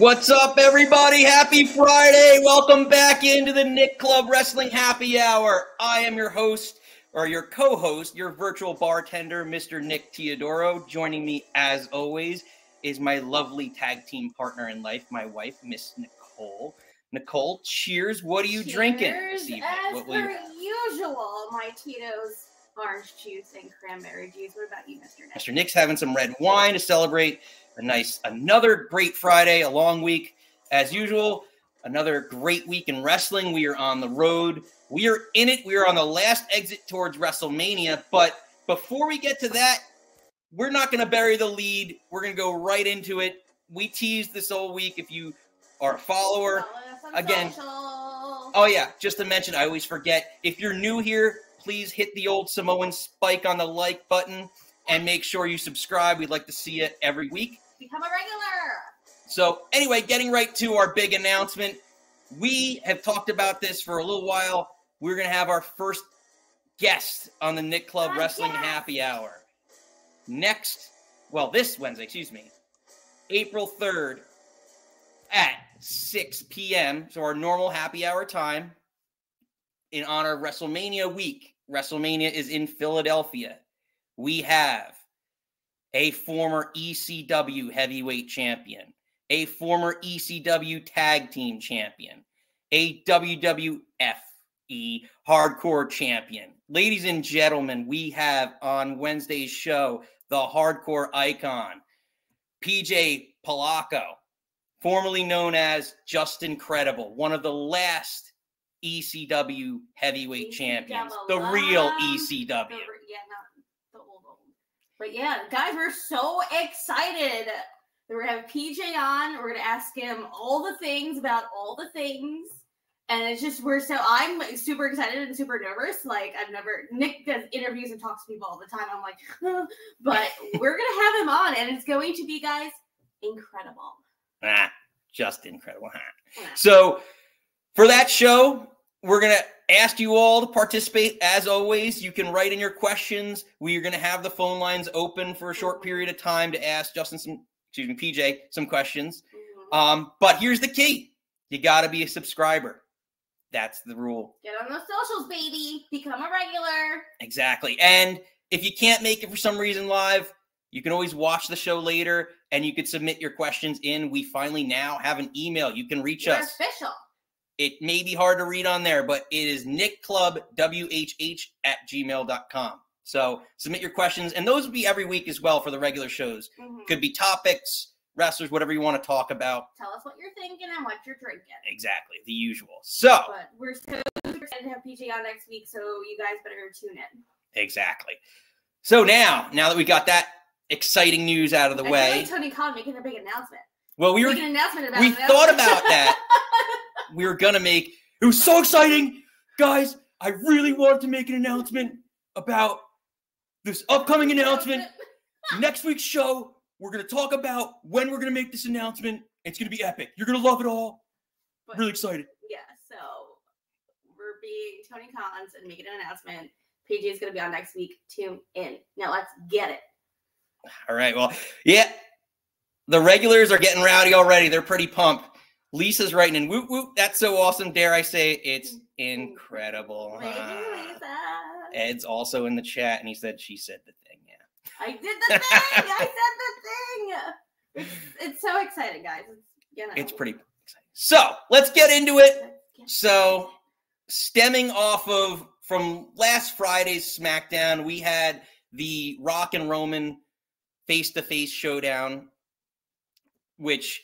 What's up, everybody? Happy Friday. Welcome back into the Nick Club Wrestling Happy Hour. I am your host, or your co host, your virtual bartender, Mr. Nick Teodoro. Joining me, as always, is my lovely tag team partner in life, my wife, Miss Nicole. Nicole, cheers. What are you Cheers, drinking? As What you per have? usual, my Tito's orange juice and cranberry juice. What about you, Mr. Nick? Mr. Nick's having some red wine to celebrate a nice, another great Friday, a long week as usual. Another great week in wrestling. We are on the road. We are in it. We are on the last exit towards WrestleMania. But before we get to that, we're not going to bury the lead. We're going to go right into it. We teased this whole week. If you are a follower, Follow us on again, social. Oh yeah, just to mention, I always forget. If you're new here, please hit the old Samoan spike on the like button and make sure you subscribe. We'd like to see it every week. Become a regular. So anyway, getting right to our big announcement. We have talked about this for a little while. We're gonna have our first guest on the Nick Club Ah, Wrestling yes. Happy Hour next. Well, this Wednesday, excuse me, April 3rd at 6 p.m. So our normal happy hour time in honor of WrestleMania week. WrestleMania is in Philadelphia. We have a former ECW heavyweight champion, a former ECW tag team champion, a WWF E hardcore champion. Ladies and gentlemen, we have on Wednesday's show the hardcore icon, PJ Polaco, formerly known as Justin Credible, one of the last ECW heavyweight ECW champions, the real. ECW. The yeah, not the old old. But yeah, guys, we're so excited. We're gonna have PJ on. We're gonna ask him all the things about all the things. And it's just we're so I'm super excited and super nervous. Like I've never Nick does interviews and talks to people all the time. I'm like, but we're gonna have him on, and it's going to be guys incredible. Ah, just incredible. Huh? So, for that show, we're going to ask you all to participate. As always, you can write in your questions. We are going to have the phone lines open for a short period of time to ask Justin some, excuse me, PJ some questions. Mhm. Um, but here's the key you got to be a subscriber. That's the rule. Get on the socials, baby. Become a regular. Exactly. And if you can't make it for some reason live, you can always watch the show later and you can submit your questions in. We finally now have an email. You can reach You're us. official. It may be hard to read on there, but it is nickclubwhh at gmail.com. So submit your questions, and those will be every week as well for the regular shows. Mhm. Could be topics, wrestlers, whatever you want to talk about. Tell us what you're thinking and what you're drinking. Exactly, the usual. So, But we're so excited to have PJ on next week, so you guys better tune in. exactly. So now, now that we got that exciting news out of the I way, like Tony Khan making a big announcement. well, we were making an announcement about we thought about that. we were gonna make it was so exciting guys i really wanted to make an announcement about this upcoming announcement next week's show we're gonna talk about when we're gonna make this announcement it's gonna be epic you're gonna love it all But- really excited Yeah, so we're being Tony Khan's and making an announcement. PJ is going to be on next week. Tune in. Now let's get it. all right well yeah the regulars are getting rowdy already they're pretty pumped lisa's writing in whoop whoop that's so awesome dare i say it's incredible huh? Ed's also in the chat and he said she said the thing yeah I did the thing. I said the thing. It's, it's so exciting, guys. It's, you know, it's pretty exciting. So let's get into it. So, stemming off of from last Friday's SmackDown, we had the Rock and Roman face to face showdown, which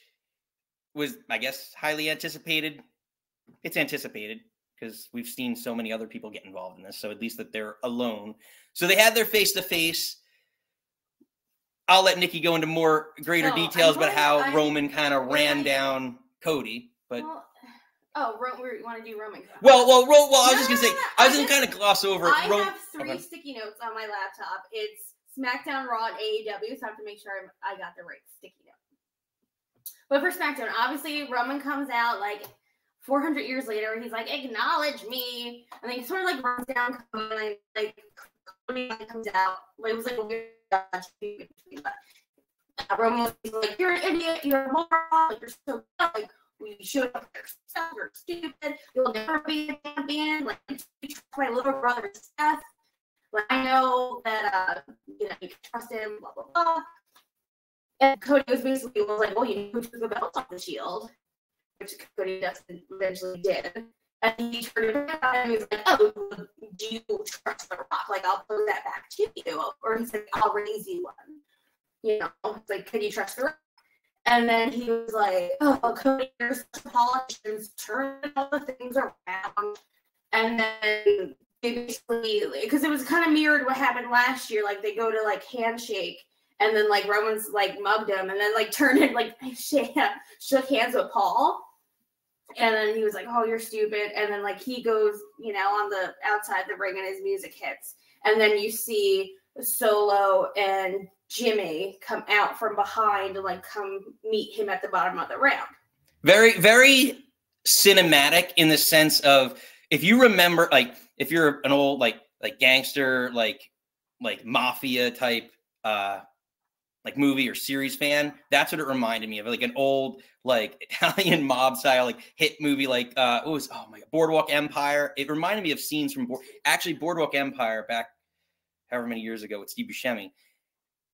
was, I guess, highly anticipated. It's anticipated because we've seen so many other people get involved in this. So, at least that they're alone. So, they had their face to face. I'll let Nikki go into more greater details about how I'm- Roman kind of ran gonna- down Cody. But Well, oh, Ro- we want to do Roman. Well, well, Ro- well, I was No, just gonna no, say, no, I was I gonna kind of gloss over. I Ro- have three okay. sticky notes on my laptop. It's SmackDown, Raw, and AEW, so I have to make sure I'm, I got the right sticky. But for SmackDown, obviously Roman comes out like 400 years later. He's like, "Acknowledge me," and then he sort of like runs down and like, like comes out. Like, it was like a weird. Roman was like, "You're an idiot. You're a moron. Like, you're so dumb. Like, we should have yourself. You're stupid. You'll never be a champion. Like, my little brother Seth. Like, I know that uh, you know you can trust him. Blah blah blah." And Cody was basically was like, "Well, you know took the belt off the Shield," which Cody Dustin eventually did. And he turned around and he was like, "Oh, do you trust the Rock? Like, I'll put that back to you." Or he's like, "I'll raise you one." You know, like, "Can you trust the Rock?" And then he was like, "Oh, Cody, you're such a politician. Turn all the things around." And then they basically, because it was kind of mirrored what happened last year. Like they go to like handshake, and then like Roman's like mugged him, and then like turned and like shook hands with Paul. And then he was like, "Oh, you're stupid." And then like he goes, you know, on the outside the ring, and his music hits, and then you see Solo and Jimmy come out from behind and like come meet him at the bottom of the ramp. Very, very cinematic in the sense of if you remember, like if you're an old like like gangster, like like mafia type uh like movie or series fan, that's what it reminded me of, like an old like Italian mob style like hit movie, like uh, it was oh my god, Boardwalk Empire. It reminded me of scenes from actually Boardwalk Empire back however many years ago with Steve Buscemi.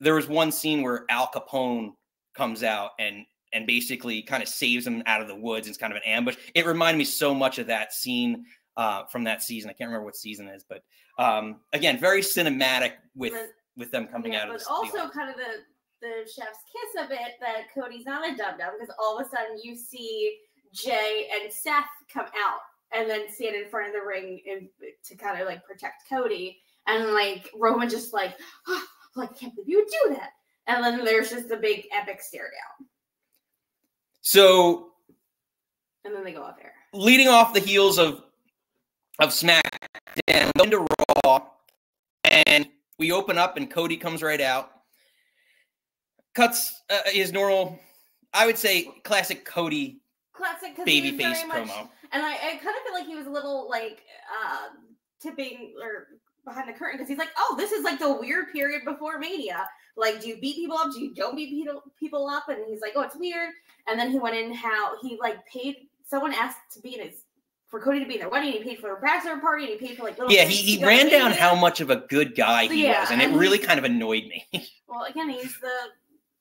There was one scene where Al Capone comes out and and basically kind of saves him out of the woods. It's kind of an ambush. It reminded me so much of that scene uh, from that season. I can't remember what season it is, but um, again, very cinematic with with them coming yeah, out of but the also kind of the the chef's kiss of it that Cody's not a dum dum because all of a sudden you see Jey and Seth come out and then stand in front of the ring and to kind of like protect Cody. And like Roman just like oh, like I can't believe you would do that. And then there's just a big epic stare down. So and then they go out there. leading off the heels of of SmackDown, going to Raw, and we open up and Cody comes right out, cuts uh, his normal, I would say, classic Cody classic baby face much- promo. And I, I kind of feel like he was a little like uh, tipping or behind the curtain because he's like, oh, this is like the weird period before Mania. Like, do you beat people up? Do you don't beat people people up? And he's like, oh, it's weird. And then he went in how he like paid someone asked to be in his for Cody to be in their wedding. He paid for a bachelor party and he paid for like little. Yeah, he, he ran down how much of a good guy he Yeah, was, and it really kind of annoyed me. Well, again, he's the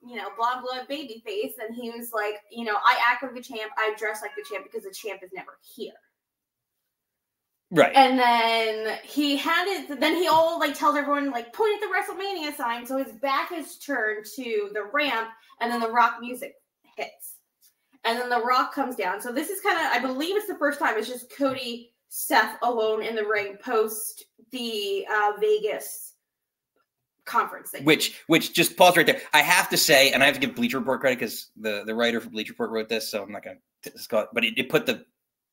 you know blonde blood baby face, and he was like, you know, I act like the champ, I dress like the champ because the champ is never here. right. And then he had it. Then he all like tells everyone like point at the WrestleMania sign. So his back is turned to the ramp, and then the rock music hits, and then the rock comes down. So this is kind of I believe it's the first time. It's just Cody, Seth alone in the ring post the uh, Vegas conference thing. which which just pause right there. I have to say, and I have to give Bleacher Report credit because the the writer for Bleacher Report wrote this, so I'm not gonna discuss. But it, it put the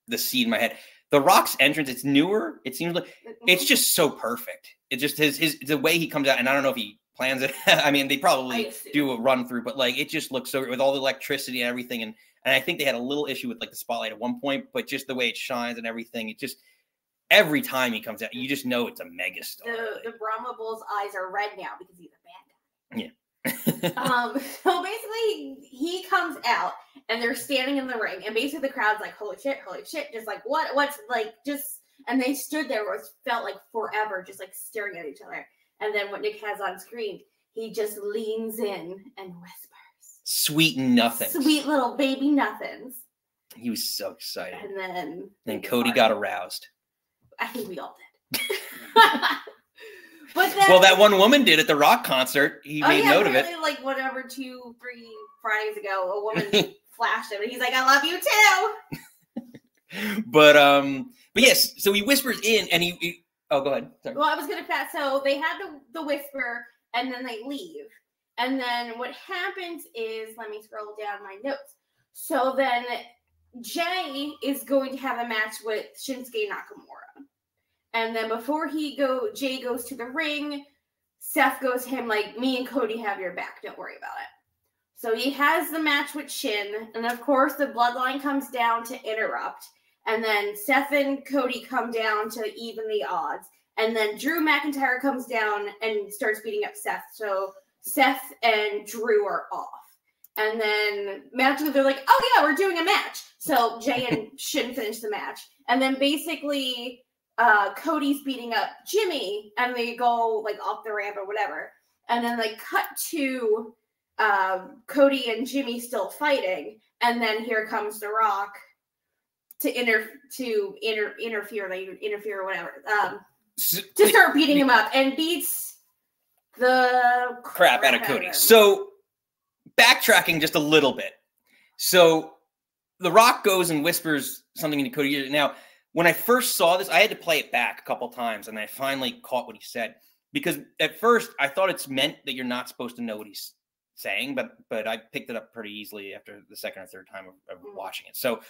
the seed in my head. The Rock's entrance, it's newer. It seems like it's just so perfect. It just his his the way he comes out, and I don't know if he plans it. I mean, they probably do a run through, but like it just looks so with all the electricity and everything, and and I think they had a little issue with like the spotlight at one point, but just the way it shines and everything, it just every time he comes out, you just know it's a megastar. the the Brahma Bull's eyes are red now because he's a bad guy. like. um so basically he comes out and they're standing in the ring and basically the crowd's like holy shit holy shit just like what what's like just and they stood there it felt like forever just like staring at each other and then what nick has on screen he just leans in and whispers Sweet nothing. sweet little baby nothings He was so excited. and then Then Cody got aroused. I think we all did but then Well, that one woman did at the rock concert. He Oh made yeah, note of it. like whatever two, three Fridays ago, a woman flashed him, and he's like, "I love you too." But um, but yes, so he whispers in and he, he oh go ahead. Sorry. Well, I was gonna pass. So they had the the whisper, and then they leave, and then what happens is, let me scroll down my notes. So then Jey is going to have a match with Shinsuke Nakamura, and then before he go, Jey goes to the ring. Seth goes to him like, "Me and Cody have your back. Don't worry about it." So he has the match with Shin, and of course the bloodline comes down to interrupt, and then Seth and Cody come down to even the odds, and then Drew McIntyre comes down and starts beating up Seth. So Seth and Drew are off. And then magically they're like, oh yeah, we're doing a match. So Jey and Shin finish the match. And then basically uh, Cody's beating up Jimmy and they go like off the ramp or whatever. And then they cut to um, Cody and Jimmy still fighting. And then here comes The Rock to inter to inter interfere, like interfere or whatever. Um, to start beating him up and beats the crap out of Cody. him. So backtracking just a little bit. So The Rock goes and whispers something into Cody. ear. Now, when I first saw this, I had to play it back a couple times, and I finally caught what he said. Because at first I thought it's meant that you're not supposed to know what he's saying, but but I picked it up pretty easily after the second or third time of, of Mhm. watching it. So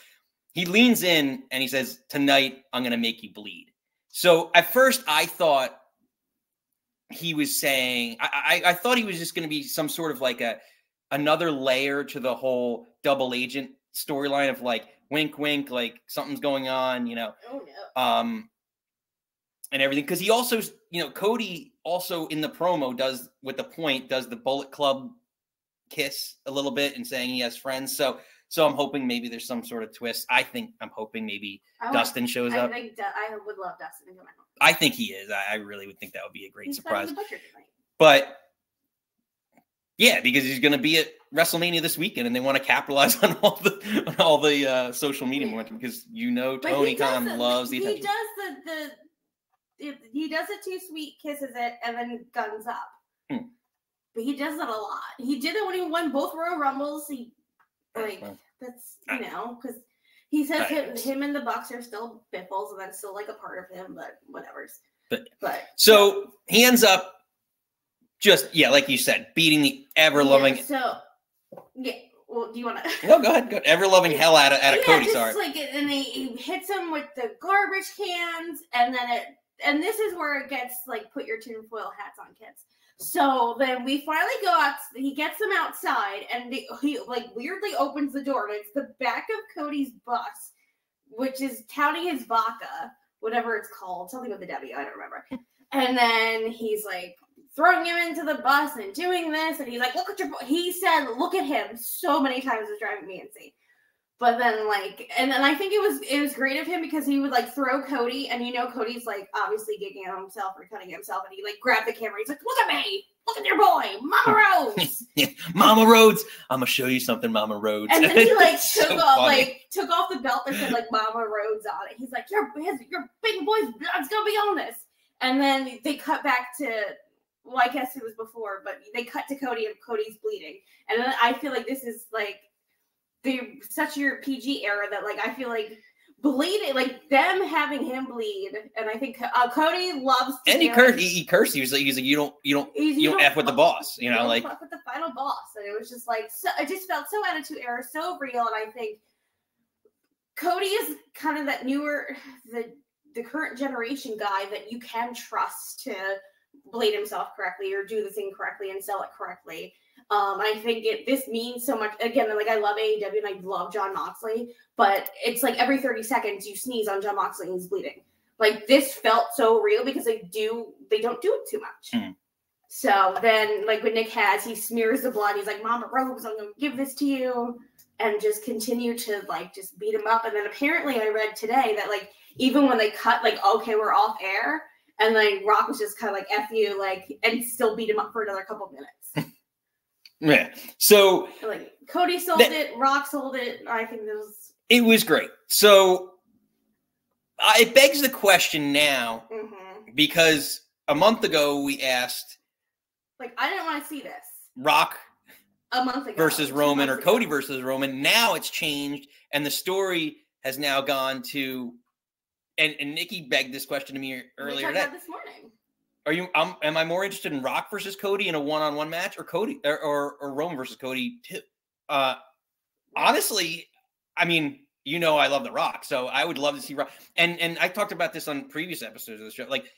he leans in and he says, "Tonight I'm going to make you bleed." So at first I thought he was saying I, I I thought he was just going to be some sort of like a another layer to the whole double agent storyline of like wink wink like something's going on you know Oh no. um and everything because he also you know Cody also in the promo does with the point does the Bullet Club kiss a little bit and saying he has friends so so I'm hoping maybe there's some sort of twist I think I'm hoping maybe Dustin shows I up think I would love Dustin to come out. I think he is I, I really would think that would be a great He's surprise fighting the butcher tonight. but yeah, because he's going to be at WrestleMania this weekend, and they want to capitalize on all the on all the uh, social media momentum because you know Tony Khan the- loves the He attention. does the the he does it too sweet, kisses it, and then guns up. Hmm. But he does it a lot. He did it when he won both Royal Rumbles. He like Well, that's I- you know because he says I him, him and the Bucks are still biffles, and that's still like a part of him. But whatever's. But- but So he ends up just yeah, like you said, beating the ever loving. Yeah, so yeah. Well, do you want to? No, go ahead, go ever loving hell out of out of yeah, Cody. Sorry, like and he, he hits him with the garbage cans, and then it, and this is where it gets like put your tinfoil hats on, kids. So then we finally go out. He gets them outside, and they, he like weirdly opens the door, and it's the back of Cody's bus, which is touting his vodka, whatever it's called, something with a W, I don't remember. And then he's like throwing him into the bus and doing this, and he's like, "Look at your." He said, "Look at him," so many times it's driving me insane. But then like, and then I think it was it was great of him because he would like throw Cody, and you know Cody's like obviously gigging at himself or cutting himself, and he like grabbed the camera. He's like, "Look at me, look at your boy, Mama Rhodes." Mama Rhodes. I'm gonna show you something, Mama Rhodes. And then he like took so off funny. like took off the belt that said like Mama Rhodes on it. He's like, Your his, your big boy's blood's gonna be on this. And then they cut back to well, I guess it was before, but they cut to Cody and Cody's bleeding. And I feel like this is like the such your PG era that like I feel like bleeding like them having him bleed and I think uh, Cody loves to and he cursed. He, he cursed. He was like, he's like, you don't, you don't, He's- you don't f with the boss. You know, don't like fuck with the final boss, and it was just like so. It just felt so attitude era, so real, and I think Cody is kind of that newer, the the current generation guy that you can trust to blade himself correctly or do the thing correctly and sell it correctly. Um, I think it this means so much. Again, like I love AEW and I love Jon Moxley, but it's like every 30 seconds you sneeze on Jon Moxley and he's bleeding. Like this felt so real because they do they don't do it too much. Mhm. So then, like when Nick has, he smears the blood. He's like, "Mama Rhodes, I'm gonna give this to you," and just continue to like just beat him up. And then apparently, I read today that like even when they cut, like, okay, we're off air, and like Rock was just kind of like, "F you," like, and still beat him up for another couple minutes. yeah. So like Cody sold That- it, Rock sold it. I think it was. it was great. So uh, it begs the question now mhm. because a month ago we asked Like I didn't want to see this Rock a month ago versus Roman or ago. Cody versus Roman. Now it's changed, and the story has now gone to. And, and Nikki begged this question to me earlier today. this morning. Are you? Um, am I more interested in Rock versus Cody in a one-on-one match, or Cody or or, or Roman versus Cody? Too? Uh, honestly, I mean, you know, I love The Rock, so I would love to see Rock. And and I talked about this on previous episodes of the show. Like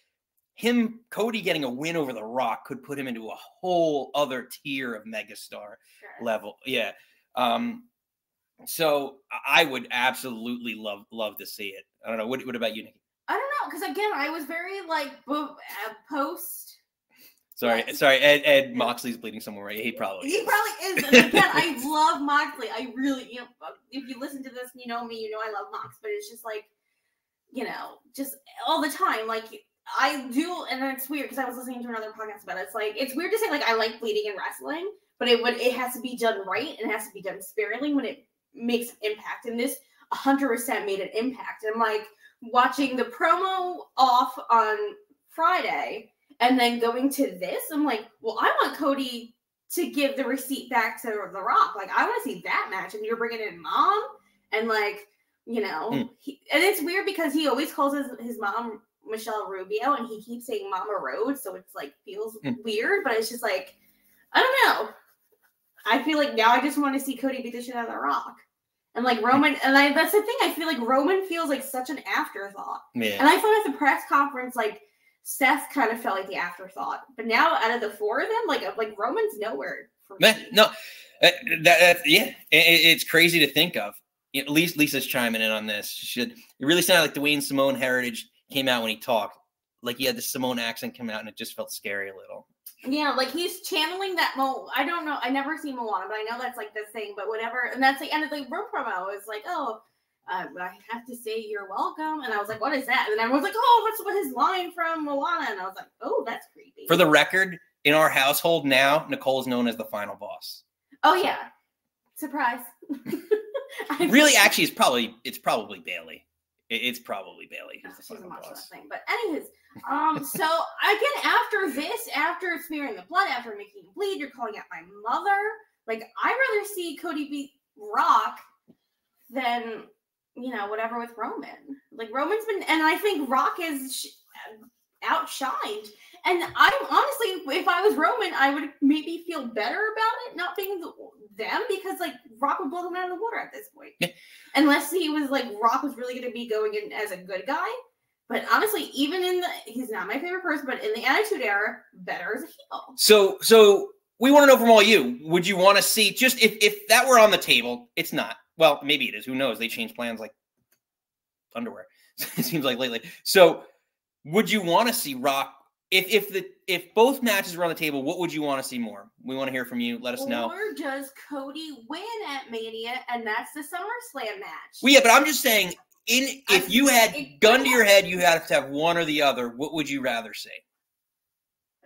him, Cody getting a win over The Rock could put him into a whole other tier of megastar Sure. level. Yeah. Um. So I- would absolutely love love to see it. I don't know. What what about you, Nikki? I don't know because again, I was very like uh, post Sorry, Yes. sorry. Ed, Ed Moxley's bleeding somewhere. Right? He probably. He is. probably is. And again, I love Moxley. I really, you know, if you listen to this and you know me, you know I love Mox. But it's just like, you know, just all the time. Like I do, and it's weird because I was listening to another podcast about it. It's like it's weird to say like I like bleeding in wrestling, but it would it has to be done right and it has to be done sparingly when it makes an impact. And this 100% made an impact. And I'm like watching the promo off on Friday and then going to this. I'm like, well, I want Cody to give the receipt back to The Rock. Like, I want to see that match. And you're bringing in mom and like, you know, Mm. he, and it's weird because he always calls his, his mom Michelle Rubio and he keeps saying Mama Rhodes. So it's like feels Mm. weird, but it's just like, I don't know. I feel like now I just want to see Cody beat the shit out of The Rock. And like Roman, and I, that's the thing. I feel like Roman feels like such an afterthought. Yeah. And I thought at the press conference, like Seth kind of felt like the afterthought. But now, out of the four of them, like like Roman's nowhere for me. No, uh, that, that yeah, it, it- it's crazy to think of. At least Lisa's chiming in on this. She should it really sounded like Dwayne Samoan heritage came out when he talked, like he had the Samoan accent come out, and it just felt scary a little. Yeah, like he's channeling that. Mo, I don't know. I never seen Moana, but I know that's like this thing. But whatever, and that's the end of the room promo. It's like, oh, uh, I have to say you're welcome, and I was like, what is that? And then everyone's like, oh, what's what his line from Moana? And I was like, oh, that's creepy. For the record, in our household now, Nicole is known as the final boss. oh yeah, surprise. Really, actually, it's probably it's probably Bailey. It- it's probably Bailey Oh, who's the she doesn't final boss. thing. But anyways, um, so again, after this, after smearing the blood, after making him bleed, you're calling out my mother. Like, I'd rather see Cody beat Rock than you know whatever with Roman. Like Roman's been, and I think Rock is sh- outshined. And I'm honestly, if I was Roman, I would maybe feel better about it not being the, them because like Rock would blow them out of the water at this point. Yeah. Unless he was like Rock was really going to be going in as a good guy. But honestly, even in the he's not my favorite person, but in the Attitude Era, better as a heel. So, so we want to know from all you: Would you want to see just if if that were on the table? It's not. Well, maybe it is. Who knows? They change plans like underwear. it seems like lately. So, would you want to see Rock? If if the if both matches were on the table, what would you want to see more? We want to hear from you. Let us know. Or does Cody win at Mania, and that's the SummerSlam match? Well, yeah, but I'm just saying. In if you had It- gun to your head, you have to have one or the other. What would you rather see?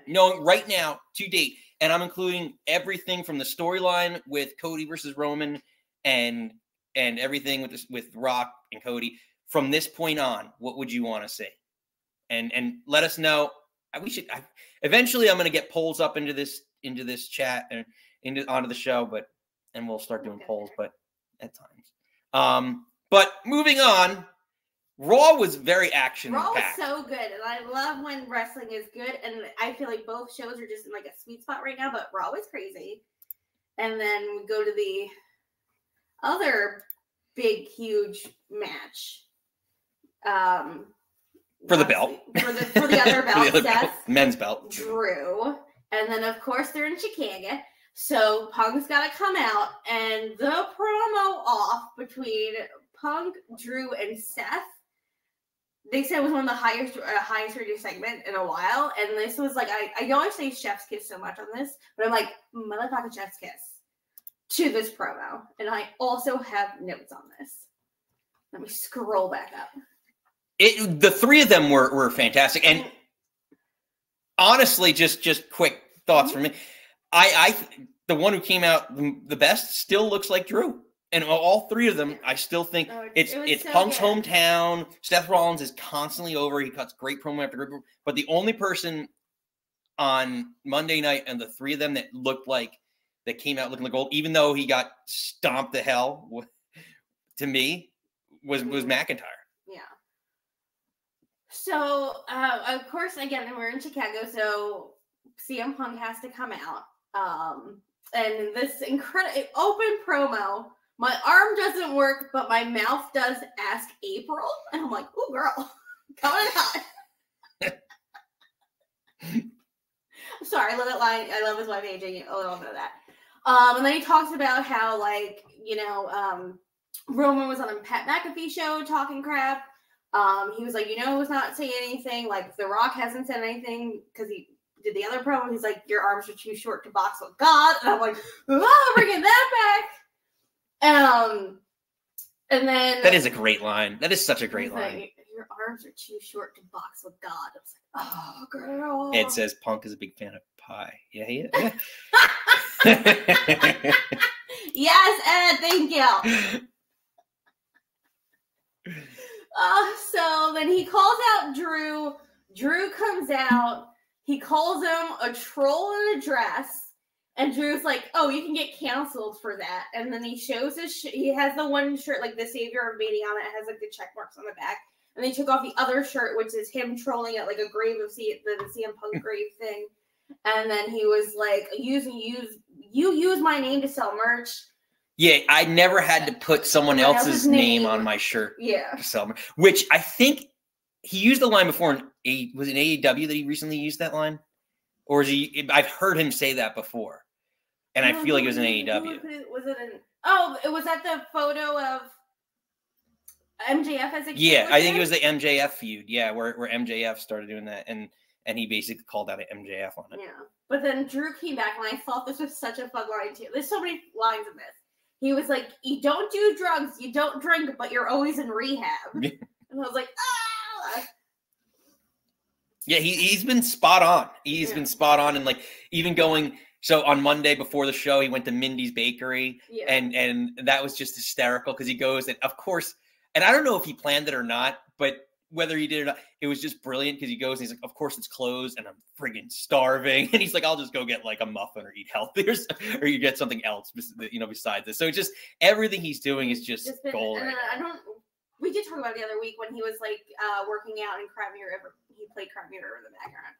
knowing right now to date, and I'm including everything from the storyline with Cody versus Roman and and everything with this with Rock and Cody from this point on. What would you want to see? And and let us know. I- We should. I, eventually, I'm going to get polls up into this into this chat and into onto the show, but and we'll start doing Okay. polls. But at times, um, but moving on. Raw was very action Raw was so good, and I love when wrestling is good. And I feel like both shows are just in like a sweet spot right now. But Raw was crazy, and then we go to the other big, huge match. Um, For the belt. For the for the other belt, the other belt, men's belt. Drew, and then of course they're in Chicago. So Punk's got to come out, and the promo off between Punk, Drew, and Seth. They said it was one of the highest uh, highest rated segment in a while, and this was like I I know I say chef's kiss so much on this, but I'm like motherfucking chef's kiss to this promo, and I also have notes on this. Let me scroll back up. It the three of them were were fantastic, and honestly, just just quick thoughts from me. I I the one who came out the, best still looks like Drew, and all three of them, I still think Oh, it's it it's so Punk's good. hometown. Seth Rollins is constantly over. He cuts great promo after great promo, but the only person on Monday night and the three of them that looked like that came out looking like gold, even though he got stomped to hell, to me was was Mhm. McIntyre. So, uh, of course, again, we're in Chicago, so CM Punk has to come out. Um, and this incredible open promo, my arm doesn't work, but my mouth does ask April. And I'm like, oh, girl, coming hot. Sorry, I love that line. I love his wife aging little bit of that. Um, and then he talks about how, like, you know, um, Roman was on a Pat McAfee show talking crap. Um, he was like, you know, was not saying anything. Like, The Rock hasn't said anything because he did the other promo. He's like, "Your arms are too short to box with God," and I'm like, "Oh, bringing that back." Um, and then That is a great line. That is such a great line. like, Your arms are too short to box with God. I was like, "Oh, girl." It says Punk is a big fan of pie. Yeah, he is. yes, Ed. Thank you. Uh, so then he calls out Drew. Drew comes out. He calls him a troll in a dress. And Drew's like, "Oh, you can get canceled for that." And then he shows his. Sh- he has the one shirt, like the Savior of Mating on it. It has like the check marks on the back. And they took off the other shirt, which is him trolling at like a grave of C- the, CM Punk grave thing. And then he was like, "Use use you use my name to sell merch." Yeah, I never had to put someone else's name name. on my shirt Yeah. which I think he used the line before in a was it AEW that he recently used that line, or is he? I've heard him say that before, and I feel like it was an AEW. Was it in? Oh, it was at the photo of MJF as a kid. Yeah, I think it was the MJF feud. Yeah, where where MJF started doing that, and and he basically called out MJF on it. Yeah, but then Drew came back, and I thought this was such a fun line too. There's so many lines in this. He was like, "You don't do drugs, you don't drink, but you're always in rehab." Yeah. and I was like, "Ah!" Yeah, he he's been spot on. He's Yeah. been spot on, and like even going. So on Monday before the show, he went to Mindy's Bakery, Yeah. and and that was just hysterical because he goes and of course, and I don't know if he planned it or not, but whether he did or not, it was just brilliant because he goes and he's like, of course it's closed and I'm friggin' starving, and he's like, I'll just go get like a muffin or eat healthy or, or you get something else, you know, besides this. So it's just everything he's doing is just, Just been- gold. and right I don't. We did talk about it the other week when he was like uh, working out in Cry Me a River. He played Cry Me a River in the background.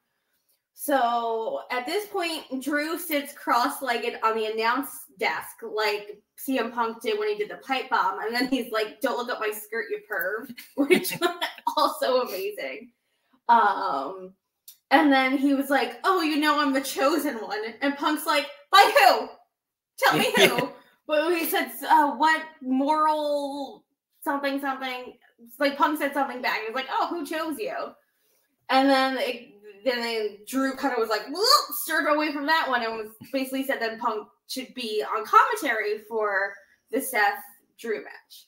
So at this point, Drew sits cross-legged on the announce desk like CM Punk did when he did the pipe bomb, and then he's like, "Don't look up my skirt, you perv," which was also amazing. Um, and then he was like, "Oh, you know, I'm the chosen one," and Punk's like, "By who? Tell me who." But he said, uh, "What moral something something?" It's like Punk said something back. He was like, "Oh, who chose you?" And then it, then Drew kind of was like, stirred away from that one, and was basically said then Punk should be on commentary for the Seth Drew match.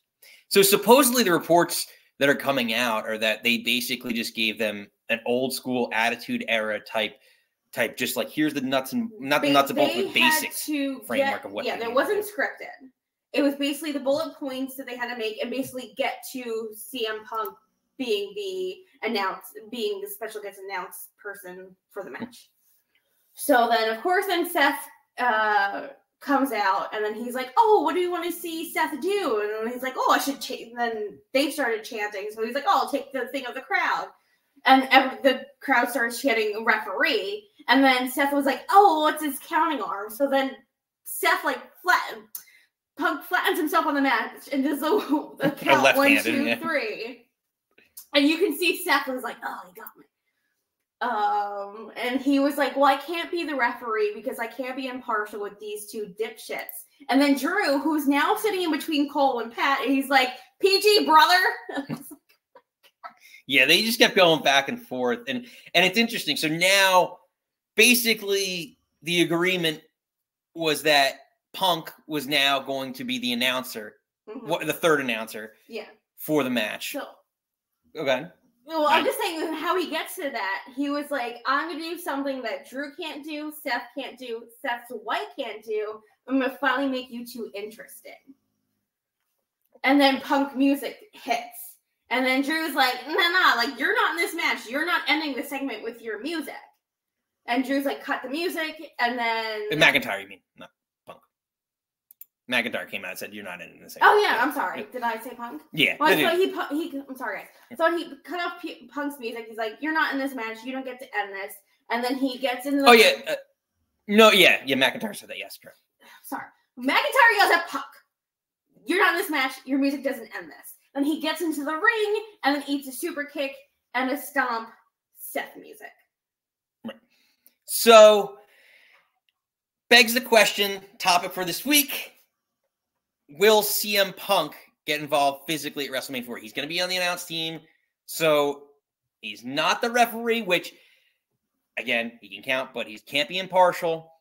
So supposedly the reports that are coming out are that they basically just gave them an old school attitude era type type just like here's the nuts and not the nuts and bolts but had basics. to framework get- of what Yeah, that wasn't do. scripted. It was basically the bullet points that they had to make and basically get to CM Punk being the announce being the special guest announce person for the match. So then of course then Seth uh comes out and then he's like, Oh, what do you want to see Seth do? And he's like, Oh, I should change then they started chanting. So he's like, Oh, I'll take the thing of the crowd. And ev- the crowd starts chanting referee. And then Seth was like, "Oh, what's his counting arm?" So then Seth like flat Punk flattens himself on the mat and does the, the count one, two, yeah. three. And you can see Seth was like, "Oh, he got me." Um, and he was like, "Well, I can't be the referee because I can't be impartial with these two dipshits." And then Drew, who's now sitting in between Cole and Pat, and he's like, "PG brother." Yeah, they just kept going back and forth and and it's interesting. So now basically the agreement was that Punk was now going to be the announcer, Mhm. what the third announcer Yeah. for the match. So Okay. Well, I'm just saying how he gets to that. He was like, I'm gonna do something that Drew can't do, Seth can't do, Seth's wife can't do. I'm gonna finally make you two interesting. And then punk music hits. And then Drew's like, nah, nah, like you're not in this match. You're not ending the segment with your music. And Drew's like, cut the music, and then And McIntyre, you mean, Punk. McIntyre came out and said, You're not in this. Oh yeah, I'm sorry. Did I say punk? Yeah. Well, they so he, he, I'm sorry, guys. So he cut off P- Punk's music. He's like, "You're not in this match. You don't get to end this." And then he gets in the. Oh, yeah. Uh, no, yeah. Yeah, McIntyre said that. Yes, correct. Sorry, McIntyre yells at Punk. You're not in this match. Your music doesn't end this. Then he gets into the ring and then eats a super kick and a stomp. Seth music. Right. So, begs the question topic for this week Will CM Punk get involved physically at WrestleMania 4? He's going to be on the announce team. So, he's not the referee, which again, he can count, but he can't be impartial.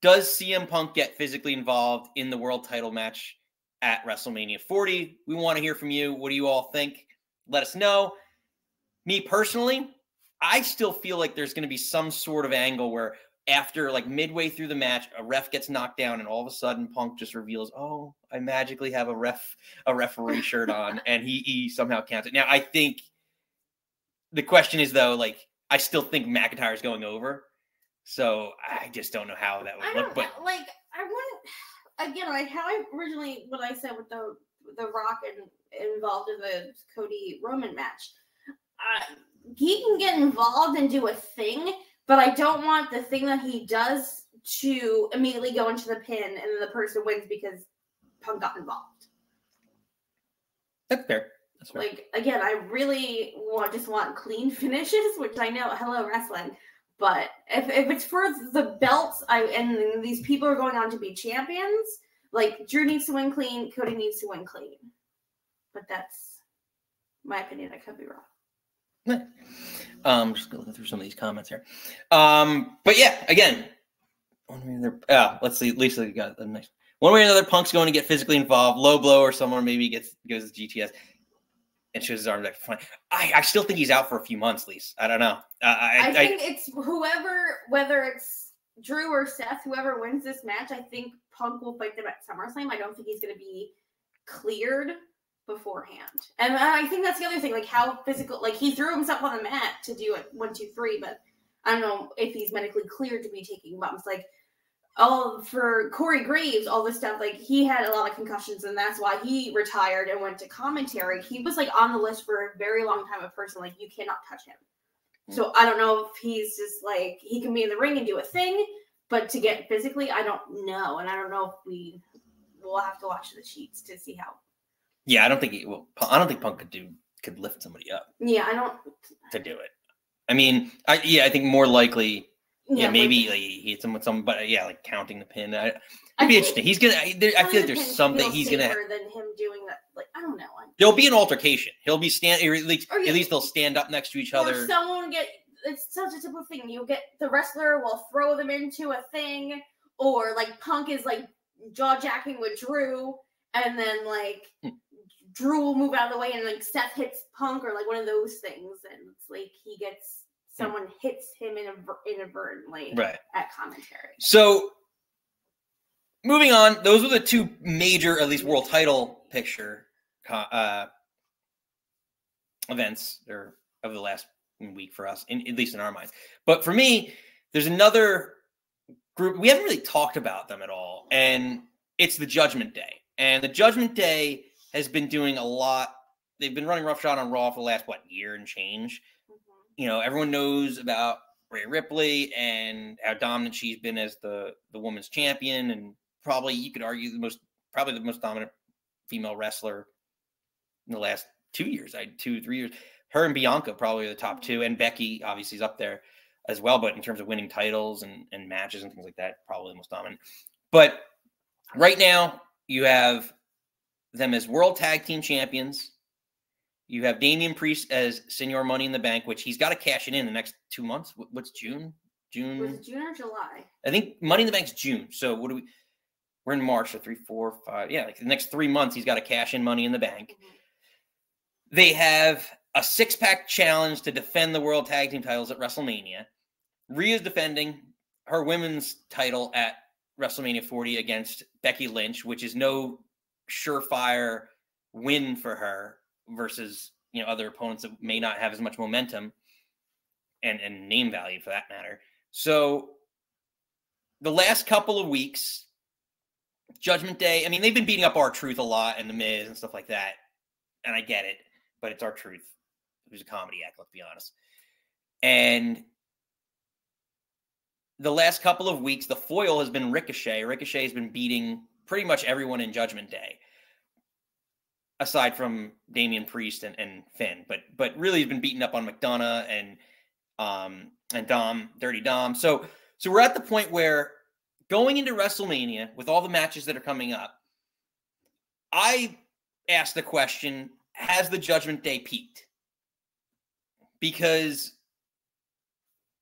Does CM Punk get physically involved in the world title match at WrestleMania 40? We want to hear from you. What do you all think? Let us know. Me personally, I still feel like there's going to be some sort of angle where after like midway through the match, a ref gets knocked down, and all of a sudden Punk just reveals, "Oh, I magically have a ref a referee shirt on," and he he somehow counts it. Now, I think the question is though, like I still think McIntyre's going over, so I just don't know how that would look. But like. I wouldn't again. Like how I originally what I said with the the Rock and involved in the Cody Roman match. Uh, he can get involved and do a thing, but I don't want the thing that he does to immediately go into the pin and then the person wins because Punk got involved. that's fair. That's fair. Like again, I really want just want clean finishes, which I know hello wrestling. But if, if it's for the belts, I and these people are going on to be champions, like Drew needs to win clean, Cody needs to win clean. But that's my opinion. I could be wrong. Um, just looking through some of these comments here. Um, but yeah, again, one way or another. Uh, let's see. Lisa got the next. One way or another, Punk's going to get physically involved. Low blow or someone maybe gets goes to GTS and shows his arm like fine. I, I still think he's out for a few months, Lisa. I don't know. Uh, I, I, I, think it's whoever, whether it's Drew or Seth, whoever wins this match, I think Punk will fight them at SummerSlam. I don't think he's going to be cleared beforehand. And I think that's the other thing, like how physical, like he threw himself on the mat to do it one, two, three, but I don't know if he's medically cleared to be taking bumps. Like all for Corey Graves, all this stuff, like he had a lot of concussions, and that's why he retired and went to commentary. He was like on the list for a very long time a person, like you cannot touch him. Mm. So I don't know if he's just like he can be in the ring and do a thing, but to get physically, I don't know, and I don't know if we will have to watch the sheets to see how. Yeah, I don't think he will. I don't think Punk could do could lift somebody up Yeah, I don't. to do it. I mean, I yeah, I think more likely yeah, like, maybe like, he him with some, but yeah, like counting the pin. I, it'd I be interesting. He's gonna. I, there, I feel like there's something he's gonna. than him doing that. Like I don't know. There'll be an altercation. He'll be stand. Or at least, Or at least they'll stand up next to each Or other. someone get it's such a typical thing. You get the wrestler will throw them into a thing, or like Punk is like jaw jacking with Drew, and then like Hmm. Drew will move out of the way, and like Seth hits Punk, or like one of those things, and it's like he gets someone hits him in inadvertently Hmm. Right. at commentary. So, moving on, those were the two major, at least world title picture uh, events or of the last week for us, in, at least in our minds. But for me, there's another group we haven't really talked about them at all, and it's the Judgment Day. And the Judgment Day has been doing a lot. They've been running roughshod on Raw for the last what year and change mm-hmm. you know, everyone knows about Rhea Ripley and how dominant she's been as the the women's champion, and probably you could argue the most probably the most dominant female wrestler in the last two years, I two three years. Her and Bianca probably are the top two, mm-hmm. and Becky obviously is up there as well. But in terms of winning titles and and matches and things like that, probably the most dominant. But right now, you have them as world tag team champions. You have Damian Priest as Señor Money in the Bank, which he's got to cash it in the next two months. What's June? June. Was June or July? I think Money in the Bank's June. So what do we? We're in March, so three, four, five. Yeah, like the next three months, he's got to cash in Money in the Bank. Mm-hmm. They have a six pack challenge to defend the World Tag Team titles at WrestleMania. Rhea's defending her women's title at WrestleMania 40 against Becky Lynch, which is no surefire win for her versus you know other opponents that may not have as much momentum and and name value for that matter. So the last couple of weeks, Judgment Day. I mean, they've been beating up R-Truth a lot and the Miz and stuff like that, and I get it, but it's R-Truth. Who's a comedy act? Let's be honest. And the last couple of weeks, the foil has been Ricochet. Ricochet has been beating pretty much everyone in Judgment Day, aside from Damian Priest and, and Finn. But but really, he's been beaten up on McDonagh and um and Dom, Dirty Dom. So so we're at the point where going into WrestleMania with all the matches that are coming up, I asked the question: Has the Judgment Day peaked? Because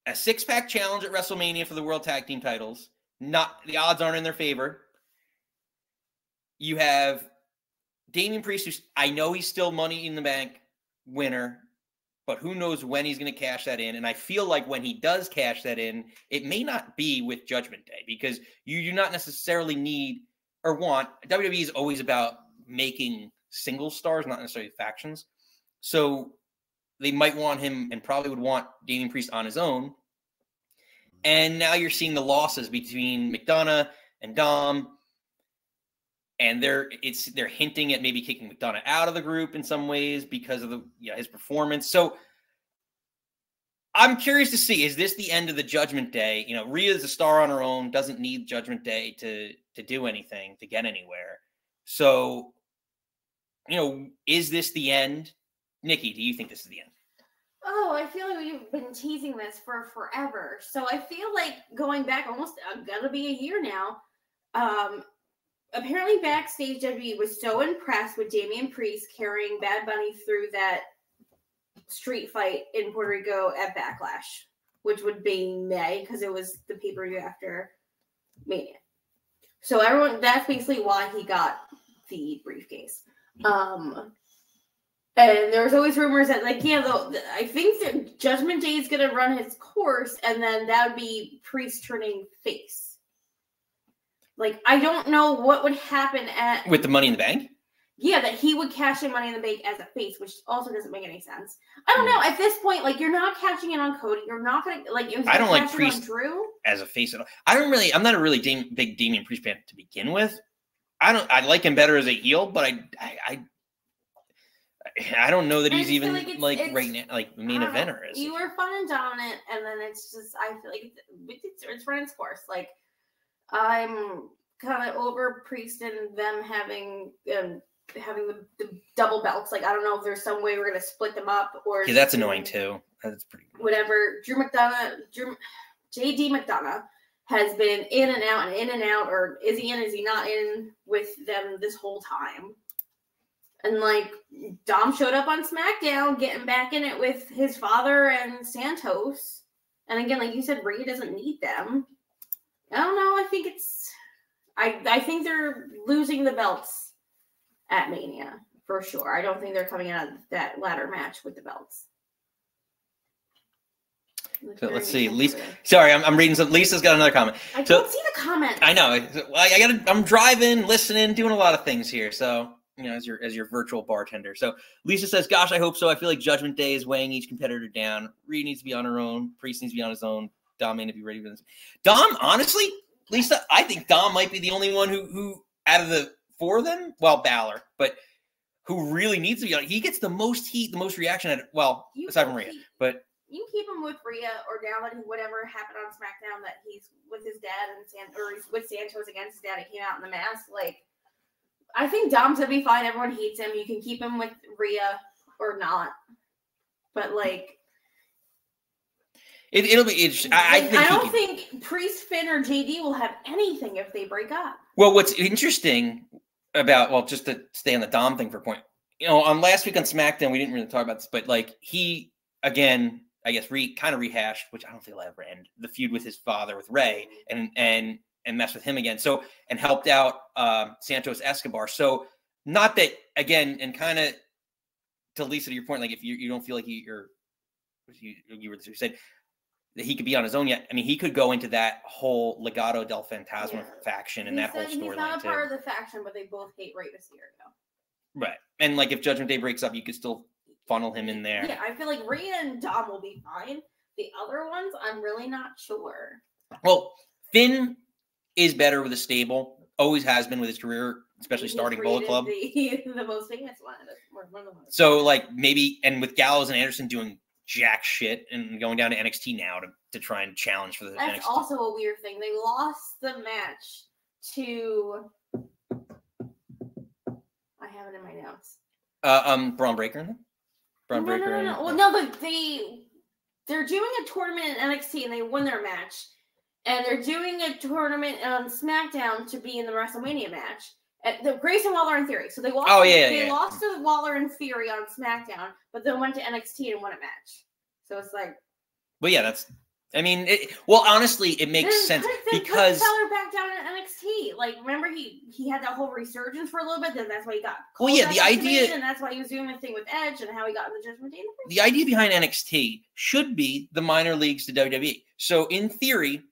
a six pack challenge at WrestleMania for the World Tag Team titles. Not the odds aren't in their favor. You have Damian Priest, who's I know he's still money in the bank winner, but who knows when he's going to cash that in. And I feel like when he does cash that in, it may not be with Judgment Day because you do not necessarily need or want WWE is always about making single stars, not necessarily factions. So they might want him and probably would want Damian Priest on his own. And now you're seeing the losses between McDonagh and Dom. And they're it's they're hinting at maybe kicking McDonagh out of the group in some ways because of the you know, his performance. So I'm curious to see is this the end of the Judgment Day? You know, Rhea's a star on her own, doesn't need Judgment Day to to do anything to get anywhere. So, you know, is this the end? Nikki, do you think this is the end? Oh, I feel like we've been teasing this for forever. So I feel like going back almost uh, gonna be a year now. Um, apparently backstage WWE was so impressed with Damian Priest carrying Bad Bunny through that street fight in Puerto Rico at Backlash, which would be May because it was the pay per view after Mania. So everyone, that's basically why he got the briefcase. Um, and there was always rumors that, like, yeah, though I think that Judgment Day is going to run his course, and then that would be Priest turning face. Like, I don't know what would happen at with the Money in the Bank. Yeah, that he would cash in Money in the Bank as a face, which also doesn't make any sense. I don't know. At this point, like, you're not cashing in on Cody. You're not gonna like. I don't like Priest Drew as a face at all. I don't really. I'm not a really Dam- big Damian Priest fan to begin with. I don't. I like him better as a heel, but I, I, I I don't know that he's even like, it's, like it's, right now, like main eventer. Is you were fun and dominant, and then it's just I feel like it's, it's run its course. Like I'm kind of over Priest and them having um, having the, the, double belts. Like I don't know if there's some way we're gonna split them up or yeah, that's annoying too. That's pretty whatever. Drew McDonagh, Drew JD McDonagh has been in and out and in and out, or is he in? Is he not in with them this whole time? And like Dom showed up on SmackDown, getting back in it with his father and Santos. And again, like you said, Rhea doesn't need them. I don't know. I think it's. I I think they're losing the belts at Mania for sure. I don't think they're coming out of that ladder match with the belts. So let's see. Lisa, sorry, I'm, I'm reading some. Lisa's got another comment. I so, don't see the comment. I know. I, I got. I'm driving, listening, doing a lot of things here. So you know, as your as your virtual bartender. So Lisa says, "Gosh, I hope so. I feel like Judgment Day is weighing each competitor down. Reed needs to be on her own. Priest needs to be on his own. Dom may to be ready for this. Dom, honestly, Lisa, I think Dom might be the only one who who out of the four of them, well, Balor, but who really needs to be on. He gets the most heat, the most reaction at well, you aside from Rhea, but." You keep him with Rhea or now that whatever happened on SmackDown that he's with his dad and San or he's with Santos against his dad. He came out in the mask. Like I think Dom's gonna be fine. Everyone hates him. You can keep him with Rhea or not. But like it, will be interesting. I, I, think I don't think Priest, Finn, or JD will have anything if they break up. Well, what's interesting about well, just to stay on the Dom thing for a point, you know, on last week on SmackDown, we didn't really talk about this, but like he again, I guess re kind of rehashed, which I don't think will ever end the feud with his father with Rey and and and mess with him again. So and helped out um, Santos Escobar. So not that again, and kind of to Lisa to your point, like if you, you don't feel like you, you're you, you were you said that he could be on his own yet. I mean, he could go into that whole Legado del Fantasma yeah. faction and he that whole storyline. He's not a part of the faction, but they both hate Rey Mysterio. Right, and like if Judgment Day breaks up, you could still funnel him in there. Yeah, I feel like Rhea and Dom will be fine. The other ones, I'm really not sure. Well, Finn is better with a stable. Always has been with his career, especially he starting Bullet Club. The, the most famous one. one so like maybe and with Gallows and Anderson doing jack shit and going down to NXT now to, to try and challenge for the That's NXT. also a weird thing. They lost the match to I have it in my notes. Uh, um Bron Breakker. Bron no, Breakker. No, no, no. And, well, no, but they they're doing a tournament in NXT and they won their match and they're doing a tournament on SmackDown to be in the WrestleMania match. The Grayson Waller and Theory. So they lost. Oh yeah, they yeah. lost to Waller and Theory on SmackDown, but then went to NXT and won a match. So it's like. Well, yeah, that's I mean, it, well, honestly, it makes Then sense then because Fowler back down in NXT. Like, remember he he had that whole resurgence for a little bit. Then that's why he got. Well, yeah, the idea- and that's why he was doing the thing with Edge and how he got in the Judgment Day. the the idea behind NXT should be the minor leagues to WWE. So in theory,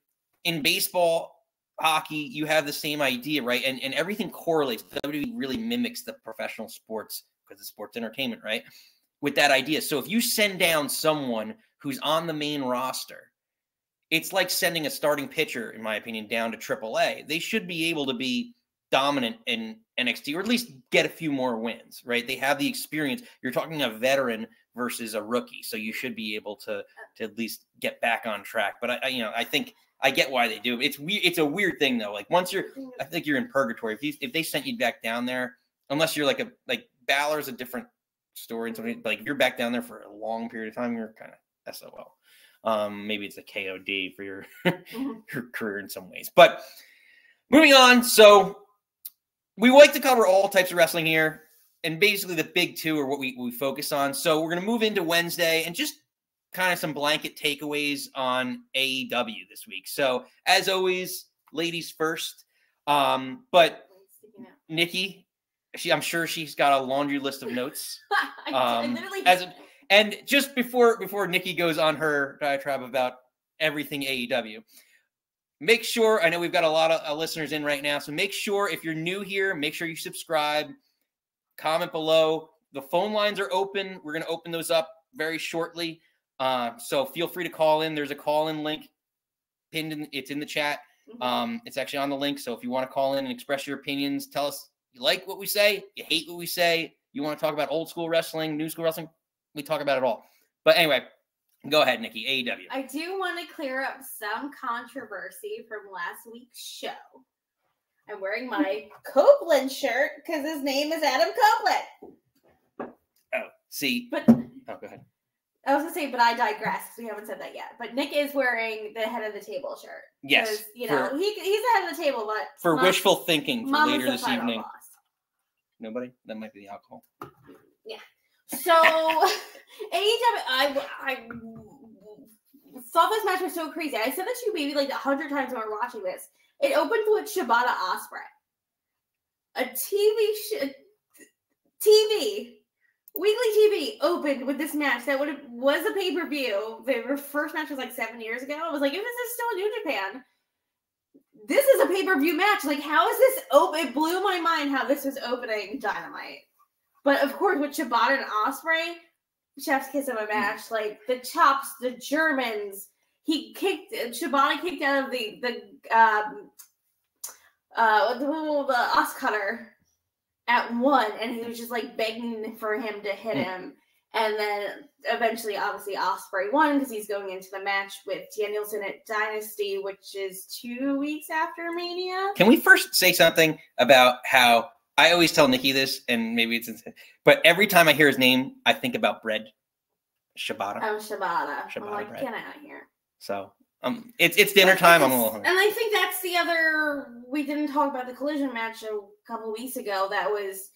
in baseball, hockey, you have the same idea, right? And and everything correlates. WWE really mimics the professional sports because it's sports entertainment, right? With that idea. So if you send down someone who's on the main roster, it's like sending a starting pitcher, in my opinion, down to AAA. They should be able to be dominant in NXT or at least get a few more wins, right? They have the experience. You're talking a veteran versus a rookie, so you should be able to to at least get back on track. But I, I you know, I think I get why they do. It's weird. It's a weird thing though. Like once you're, I think you're in purgatory. If you, if they sent you back down there, unless you're like a like Balor's a different story and something. Like you're back down there for a long period of time, you're kind of SOL. Um, maybe it's a KOD for your Mhm. your career in some ways. But moving on, so we like to cover all types of wrestling here, and basically the big two are what we, we focus on. So we're gonna move into Wednesday and just kind of some blanket takeaways on AEW this week. So as always, ladies first. Um, but Nikki, she I'm sure she's got a laundry list of notes. Um, literally as a- And just before before Nikki goes on her diatribe about everything AEW, make sure I know we've got a lot of uh, listeners in right now, so make sure if you're new here, make sure you subscribe, comment below. The phone lines are open. We're going to open those up very shortly. Uh, so feel free to call in. There's a call in link pinned in. It's in the chat. Mhm. Um, it's actually on the link. So if you want to call in and express your opinions, tell us you like what we say, you hate what we say, you want to talk about old school wrestling, new school wrestling, we talk about it all. But anyway, go ahead, Nikki. AEW. I do want to clear up some controversy from last week's show. I'm wearing my Copeland shirt because his name is Adam Copeland. Oh, see. But Oh, go ahead. I was gonna say, but I digress. 'cause We haven't said that yet. But Nick is wearing the head of the table shirt. Yes, you know for- he, he's the head of the table, but For Mom- wishful thinking for Mom later this evening. boss. Nobody? That might be the alcohol. Yeah. So AEW, I I thought this match was so crazy. I said that to you maybe like a hundred times when we were watching this. It opened with Shibata Ospreay, a TV sh- TV weekly TV opened with this match that would have was a pay per view. Their first match was like seven years ago. I was like, if this is still New Japan, this is a pay per view match. Like, how is this open? It blew my mind how this was opening Dynamite. But of course, with Shibata and Ospreay, chef's kiss of a match. Like the chops, the Germans. He kicked Shibata kicked out of the the um uh the, the Os cutter at one, and he was just like begging for him to hit Hmm. him. And then eventually, obviously, Ospreay won because he's going into the match with Danielson at Dynasty, which is two weeks after Mania. Can we first say something about how I always tell Nikki this, and maybe it's, but every time I hear his name, I think about bread, Shibata. Oh, Shibata. I'm like, bread. get out of here. So um, it's it's dinner time. I'm a little hungry. And I think that's the other. We didn't talk about the collision match a couple weeks ago. That was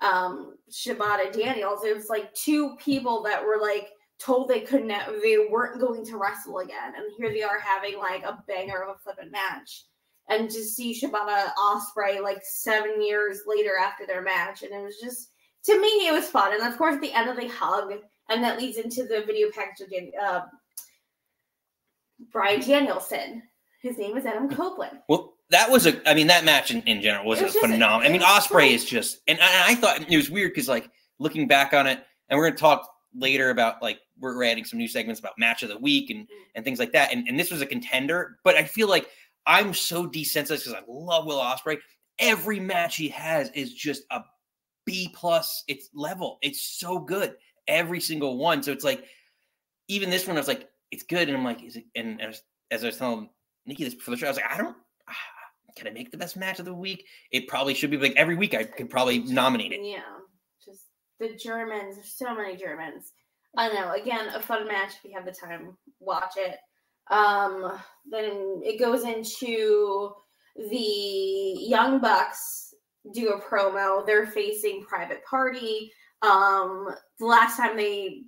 um Shibata Daniels. It was like two people that were like told they couldn't, they weren't going to wrestle again, and here they are having like a banger of a flippin' match. And to see Shibata Ospreay like seven years later after their match, and it was just to me it was fun. And of course, at the end of the hug, and that leads into the video package of Dan- uh, Brian Danielson. His name is Adam Copeland. Well, that was a. I mean, that match in, in general was, It was a phenomenal. I mean, Ospreay is just, and I, I thought it was weird because like looking back on it, and we're gonna talk later about like we're, we're adding some new segments about match of the week and mm. and things like that. And and this was a contender, but I feel like I'm so desensitized because I love Will Ospreay. Every match he has is just a B plus. It's level. It's so good. Every single one. So it's like even this one, I was like, it's good, and I'm like, is it? And as, as I was telling Nikki this before the show, I was like, I don't. ah, Can I make the best match of the week? It probably should be like every week. I could probably nominate it. Yeah, just the Germans. There's so many Germans. I know. Again, a fun match. If you have the time, watch it. Um, then it goes into the Young Bucks do a promo. They're facing Private Party. Um, the last time they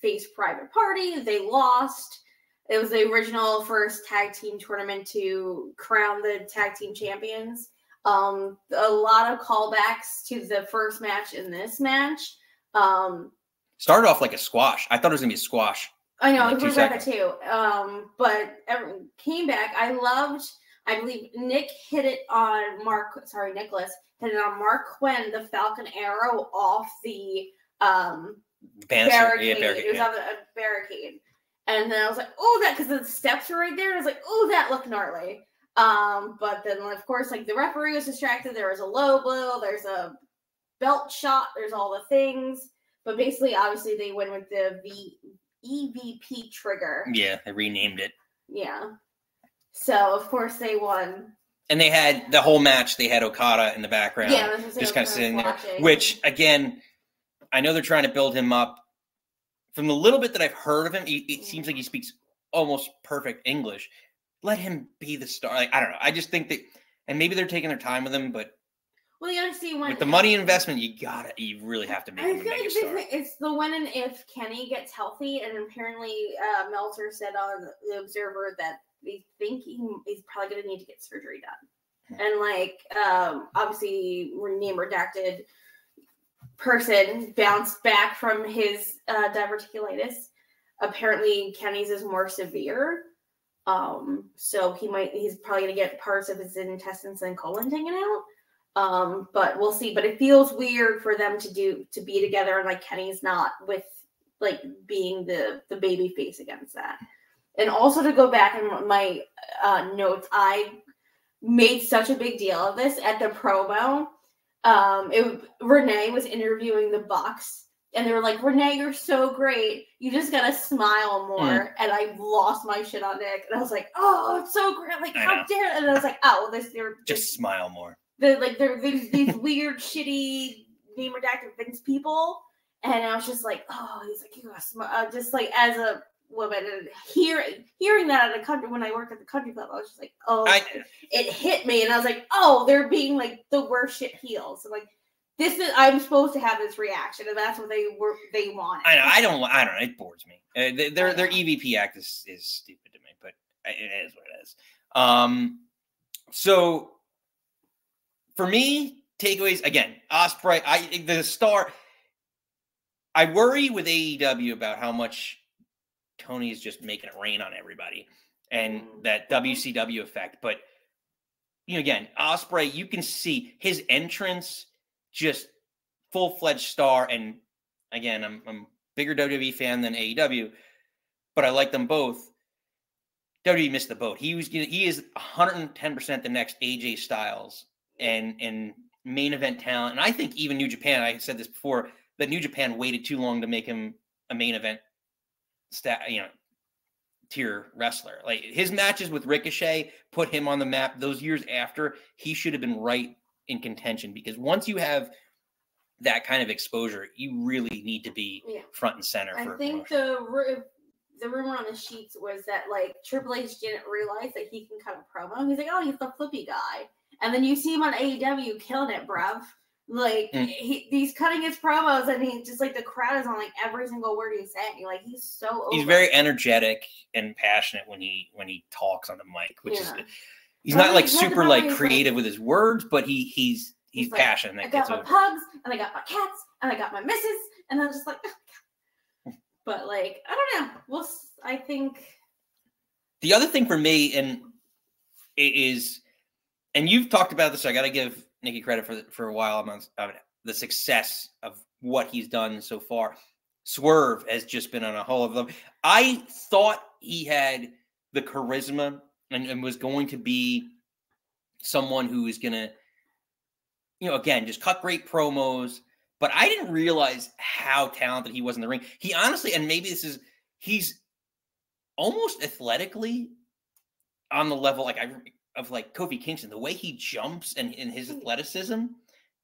faced Private Party, they lost. It was the original first tag team tournament to crown the tag team champions. Um, a lot of callbacks to the first match in this match. Um, Started off like a squash. I thought it was gonna be a squash. I know Like it was Rebecca too. Um, but came back. I loved. I believe Nick hit it on Mark. Sorry, Nicholas hit it on Marq Quen, the Falcon Arrow off the um Banister, barricade. yeah, barricade. It was yeah. on the a barricade. And then I was like, oh, that because the steps were right there. And I was like, oh, that looked gnarly. Um, but then of course, like the referee was distracted. There was a low blow. There's a belt shot. There's all the things. But basically, obviously, they went with the V EVP trigger. Yeah, they renamed it. Yeah. So of course they won. And they had the whole match. They had Okada in the background, Yeah, I just kind of sitting there. watching. Which again, I know they're trying to build him up. From the little bit that I've heard of him, he, it seems like he speaks almost perfect English. Let him be the star. Like I don't know. I just think that, and maybe they're taking their time with him, but well, you gotta see when with the money investment, you gotta, you really have to make I feel like it's, the when and if Kenny gets healthy, and apparently uh, Meltzer said on the Observer that they think he, he's probably going to need to get surgery done. And like, um, obviously, name redacted person bounced back from his uh, diverticulitis. Apparently, Kenny's is more severe. Um, so he might he's probably gonna get parts of his intestines and colon taken out. Um, but we'll see. But it feels weird for them to do to be together and like Kenny's not with like being the the baby face against that. And also to go back in my uh, notes, I made such a big deal of this at the promo. Um, it Renee was interviewing the Bucks, and they were like, "Renee, you're so great. You just gotta smile more." And I lost my shit on Nick, and I was like, "Oh, it's so great! Like, I how know. dare!" And I was like, "Oh, this they're Just smile more. the like they're these, these weird, shitty name redacted Vince people." And I was just like, "Oh, he's like, you gotta smile." Uh, just like as a woman, and hearing hearing that at a country when I worked at the country club, I was just like, "Oh." I, it hit me and I was like, oh, they're being like the worst shit heels. Like this is I'm supposed to have this reaction, and that's what they were they wanted. I know. I don't. I don't know. It bores me. Uh, their their. EVP act is is stupid to me, but it is what it is. Um, so for me, takeaways again. Ospreay, I the star. I worry with AEW about how much Tony is just making it rain on everybody, and Mm. that WCW effect. But you know, again, Ospreay, you can see his entrance, just full fledged star. And again, I'm I'm a bigger WWE fan than AEW, but I like them both. WWE missed the boat. He was he is 110 percent the next AJ Styles and and main event talent. And I think even New Japan. I said this before that New Japan waited too long to make him a main event stat. You know. Tier wrestler, like his matches with Ricochet, put him on the map. Those years after, he should have been right in contention because once you have that kind of exposure, you really need to be Yeah. front and center. I think the the rumor on the sheets was that like Triple H didn't realize that he can cut a promo. He's like, oh, he's the flippy guy, and then you see him on AEW killing it, bruv. Like Mm. he, he's cutting his promos, and he just like the crowd is on like every single word he's saying. Like he's so he's very energetic and passionate when he when he talks on the mic, which Yeah. is he's not like super like he's like- creative with his words, but he he's he's, He's like, passionate. I That got my over. pugs and I got my cats and I got my misses and I'm just like, but like I don't know. We'll. I think The other thing for me, and it is, and you've talked about this. So I got to give Nikki credit for for a while on on um, the success of what he's done so far. Swerve has just been on a whole of them. I thought he had the charisma and, and was going to be someone who is going to, you know, again, just cut great promos. But I didn't realize how talented he was in the ring. He honestly, and maybe this is, he's almost athletically on the level like I of like Kofi Kingston. The way he jumps and in his athleticism,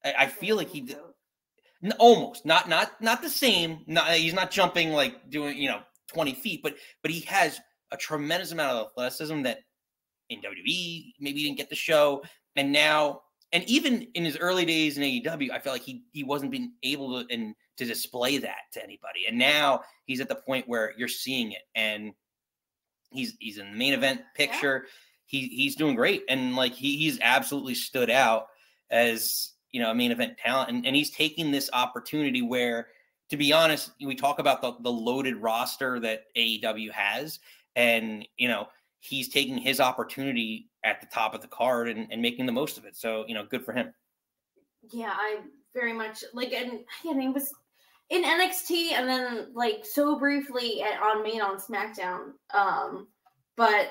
I, I feel like he N- almost not not not the same. Not he's not jumping like doing you know twenty feet, but but he has a tremendous amount of athleticism that in WWE maybe he didn't get the show, and now and even in his early days in AEW, I felt like he he wasn't being able to and to display that to anybody, and now he's at the point where you're seeing it, and He's he's in the main event picture. Yeah. He he's doing great, and like he he's absolutely stood out as you know a main event talent, and, and he's taking this opportunity where, to be honest, we talk about the the loaded roster that AEW has, and you know he's taking his opportunity at the top of the card and, and making the most of it. So you know, good for him. Yeah, I very much like, and again, he was in NXT and then like so briefly at, on main on SmackDown. Um, but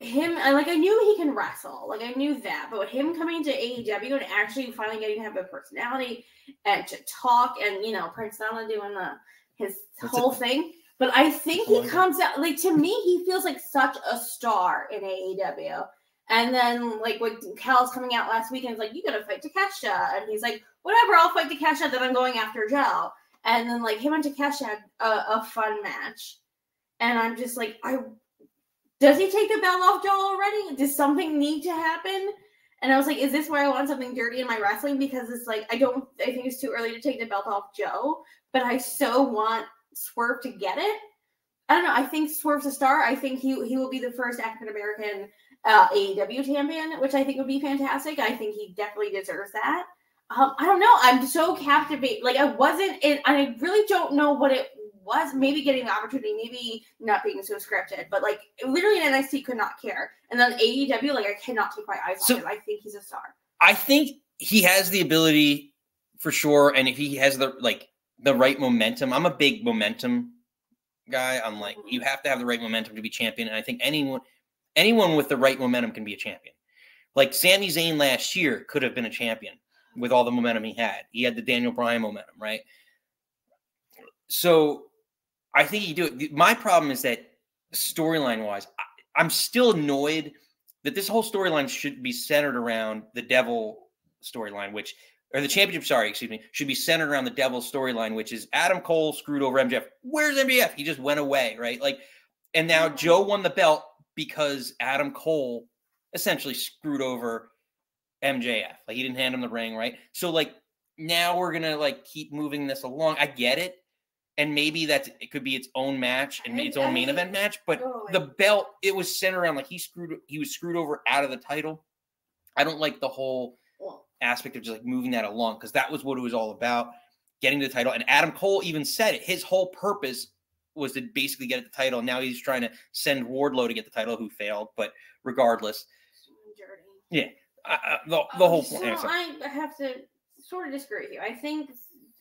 him, I like I knew he can wrestle, like I knew that, but him coming to AEW and actually finally getting to have a personality and to talk, and you know Prince Nana doing the his That's whole thing. But I think he comes out like to me, he feels like such a star in AEW. And then like when Cal's coming out last weekend, it's like you gotta fight Takeshita, and he's like, whatever, I'll fight Takeshita. Then I'm going after Joe. And then like him and Takeshita had a, a fun match, and I'm just like, I does he take the belt off Joe already? Does something need to happen? And I was like, is this why I want something dirty in my wrestling? Because it's like I don't I think it's too early to take the belt off Joe, but I so want Swerve to get it. I don't know. I think Swerve's a star. I think he he will be the first African American uh, AEW champion, which I think would be fantastic. I think he definitely deserves that. Um, I don't know. I'm so captivated. Like I wasn't in. I really don't know what it was. Maybe getting the opportunity, maybe not being so scripted, but like literally in NXT could not care. And then AEW, like I cannot take my eyes so, off him. I think he's a star. I think he has the ability for sure, and if he has the like the right momentum, I'm a big momentum guy. I'm like, mm-hmm. you have to have the right momentum to be champion, and I think anyone anyone with the right momentum can be a champion. Like Sami Zayn last year could have been a champion with all the momentum he had. He had the Daniel Bryan momentum, right? So I think you do it. My problem is that storyline wise, I'm still annoyed that this whole storyline should be centered around the devil storyline, which or the championship, sorry, excuse me, should be centered around the devil storyline, which is Adam Cole screwed over MJF. Where's MJF? He just went away, right? Like, and now Joe won the belt because Adam Cole essentially screwed over MJF. Like he didn't hand him the ring, right? So like now we're gonna like keep moving this along. I get it. And maybe that's it could be its own match and its own main event match, but oh, the belt it was centered around like he screwed he was screwed over out of the title. I don't like the whole aspect of just like moving that along because that was what it was all about, getting the title. And Adam Cole even said it. His whole purpose was to basically get the title. Now he's trying to send Wardlow to get the title, who failed. But regardless, yeah, uh, the, the whole so. I have to sort of disagree with you. I think.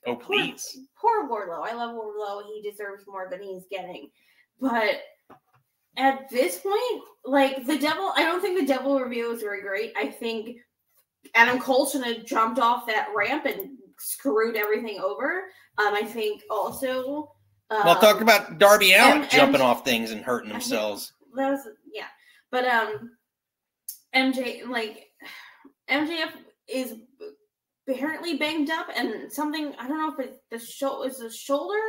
Oh please. Poor, poor Wardlow. I love Wardlow. He deserves more than he's getting, but at this point, like the devil, I don't think the devil reveal was very great. I think Adam Cole should have jumped off that ramp and screwed everything over. Um, I think also. Um, well, talk about Darby Allin jumping off things and hurting themselves. That was yeah, but um, MJ like MJF is apparently banged up and something I don't know if it, the show is the shoulder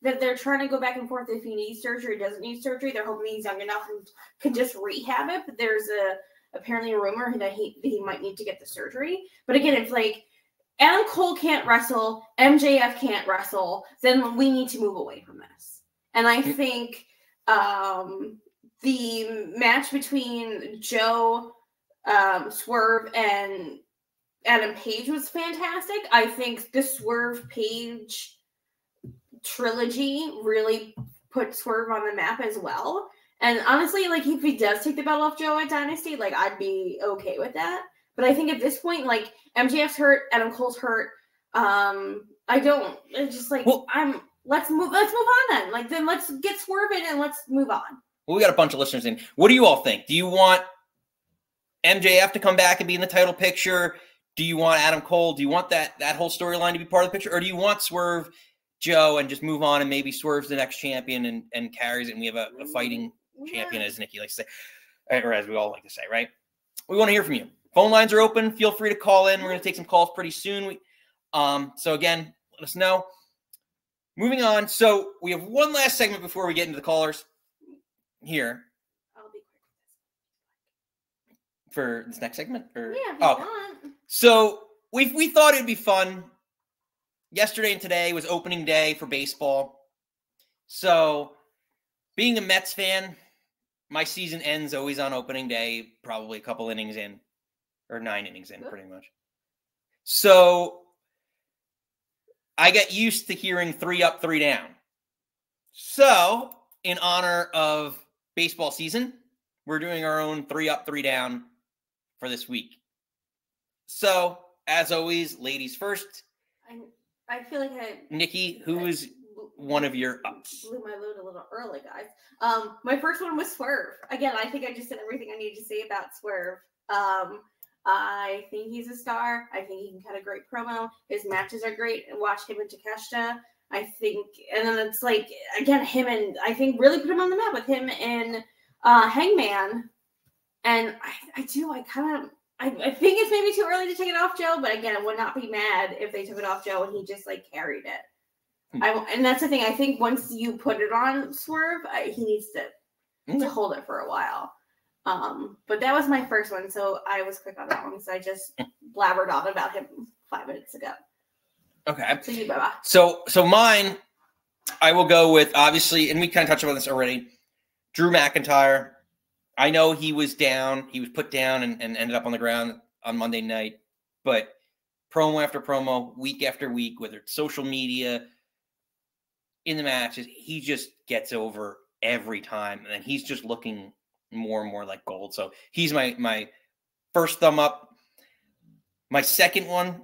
that they're trying to go back and forth if he needs surgery doesn't need surgery. They're hoping he's young enough and can just rehab it but there's a apparently a rumor that he that he might need to get the surgery. But again it's like Adam Cole can't wrestle MJF can't wrestle then we need to move away from this. And I think um the match between Joe um, Swerve and Adam Page was fantastic. I think the Swerve Page trilogy really put Swerve on the map as well. And honestly, like if he does take the belt off Joe at Dynasty, like I'd be okay with that. But I think at this point, like MJF's hurt, Adam Cole's hurt. Um, I don't. It's just like well, I'm. Let's move. Let's move on then. Like then let's get Swerve in and let's move on. Well, we got a bunch of listeners in. What do you all think? Do you want MJF to come back and be in the title picture? Do you want Adam Cole? Do you want that that whole storyline to be part of the picture, or do you want Swerve Joe and just move on and maybe Swerve's the next champion and, and carries it and we have a, a fighting yeah. champion, as Nikki likes to say, or as we all like to say, right? We want to hear from you. Phone lines are open. Feel free to call in. We're going to take some calls pretty soon. We, um, so again, let us know. Moving on. So we have one last segment before we get into the callers here for this next segment? Or yeah, oh. So we we thought it'd be fun. Yesterday and today was opening day for baseball. So being a Mets fan, my season ends always on opening day, probably a couple innings in, or nine innings in, pretty much. So I get used to hearing three up, three down. So, in honor of baseball season, we're doing our own three up, three down for this week. So, as always, ladies first. I, I feel like I Nikki, who I is one of your ups? blew my load a little early, guys. Um, my first one was Swerve. Again, I think I just said everything I needed to say about Swerve. Um, I think he's a star. I think he can cut a great promo. His matches are great. Watch him and Takeshita. I think, and then it's like again him and I think really put him on the map with him and uh, Hangman. And I, I do. I kind of. I, I think it's maybe too early to take it off Joe, but again, I would not be mad if they took it off Joe and he just like carried it. Hmm. I and that's the thing. I think once you put it on Swerve, I, he needs to Okay. to hold it for a while. Um, but that was my first one, so I was quick on that one. So I just blabbered on about him five minutes ago. Okay. So you. So so mine, I will go with obviously, and we kind of touched on this already. Drew McIntyre. I know he was down, he was put down and, and ended up on the ground on Monday night, but promo after promo, week after week, whether it's social media, in the matches, he just gets over every time, and he's just looking more and more like gold. So he's my my first thumb up. My second one,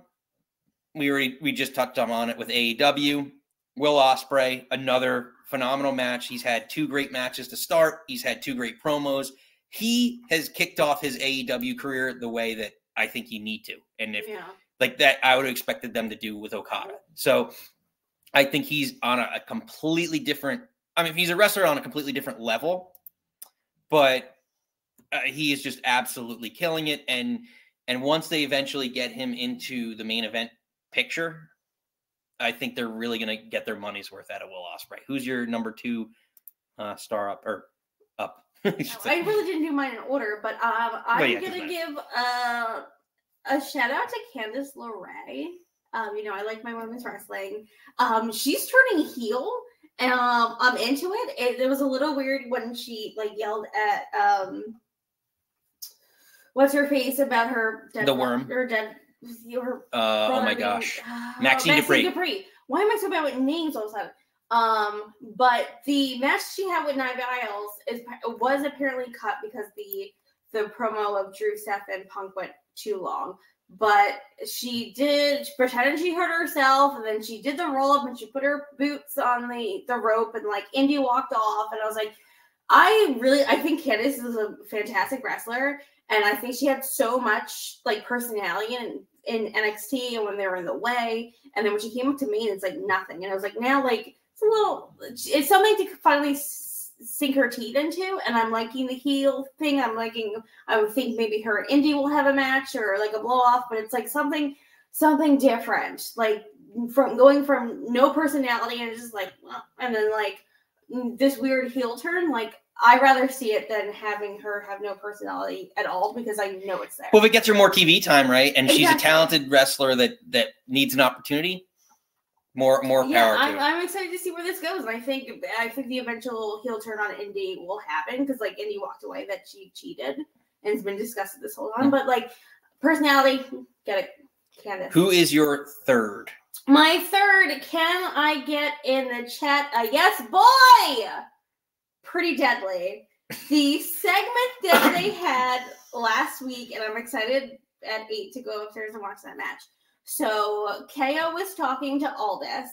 we already we just touched on it with AEW. Will Ospreay, another phenomenal match. He's had two great matches to start. He's had two great promos. He has kicked off his AEW career the way that I think you need to, and if Yeah. like that, I would have expected them to do with Okada. So I think he's on a, a completely different. I mean, he's a wrestler on a completely different level, but uh, he is just absolutely killing it. And and once they eventually get him into the main event picture, I think they're really going to get their money's worth out of Will Ospreay. Who's your number two uh, star up or up? I. I really didn't do mine in order, but um, I'm yeah, gonna give uh, a shout out to Candice LeRae. Um, you know, I like my women's wrestling. Um, she's turning heel. and Um, I'm into it. it. It was a little weird when she like yelled at um, what's her face about her dead The worm. or dead her Uh, oh my gosh. uh, Maxxine Dupri. Why am I so bad with names all of a sudden? Um, but the match she had with Nia Giles is was apparently cut because the the promo of Drew Seth and Punk went too long. But she did she pretended she hurt herself, and then she did the roll up and she put her boots on the the rope, and like Indi walked off, and I was like, I really I think Candice is a fantastic wrestler, and I think she had so much like personality in in NXT and when they were in the way, and then when she came up to me, it's like nothing, and I was like, now like it's a little, it's something to finally sink her teeth into, and I'm liking the heel thing. I'm liking, I would think maybe her and Indi will have a match or like a blow off, but it's like something something different, like from going from no personality and just like, and then like this weird heel turn, like. I rather see it than having her have no personality at all because I know it's there. Well, if it gets her more TV time, right? And she's a talented wrestler that that needs an opportunity. More more yeah, power I'm. I'm excited to see where this goes, and I think I think the eventual heel turn on Indi will happen because like Indi walked away that she cheated and it's been discussed this whole time. Hmm. But like personality, get it, Candice. Who is your third? My third, can I get in the chat a yes boy? Pretty deadly. The segment that they had last week, and I'm excited at eight to go upstairs and watch that match. So KO was talking to Aldis,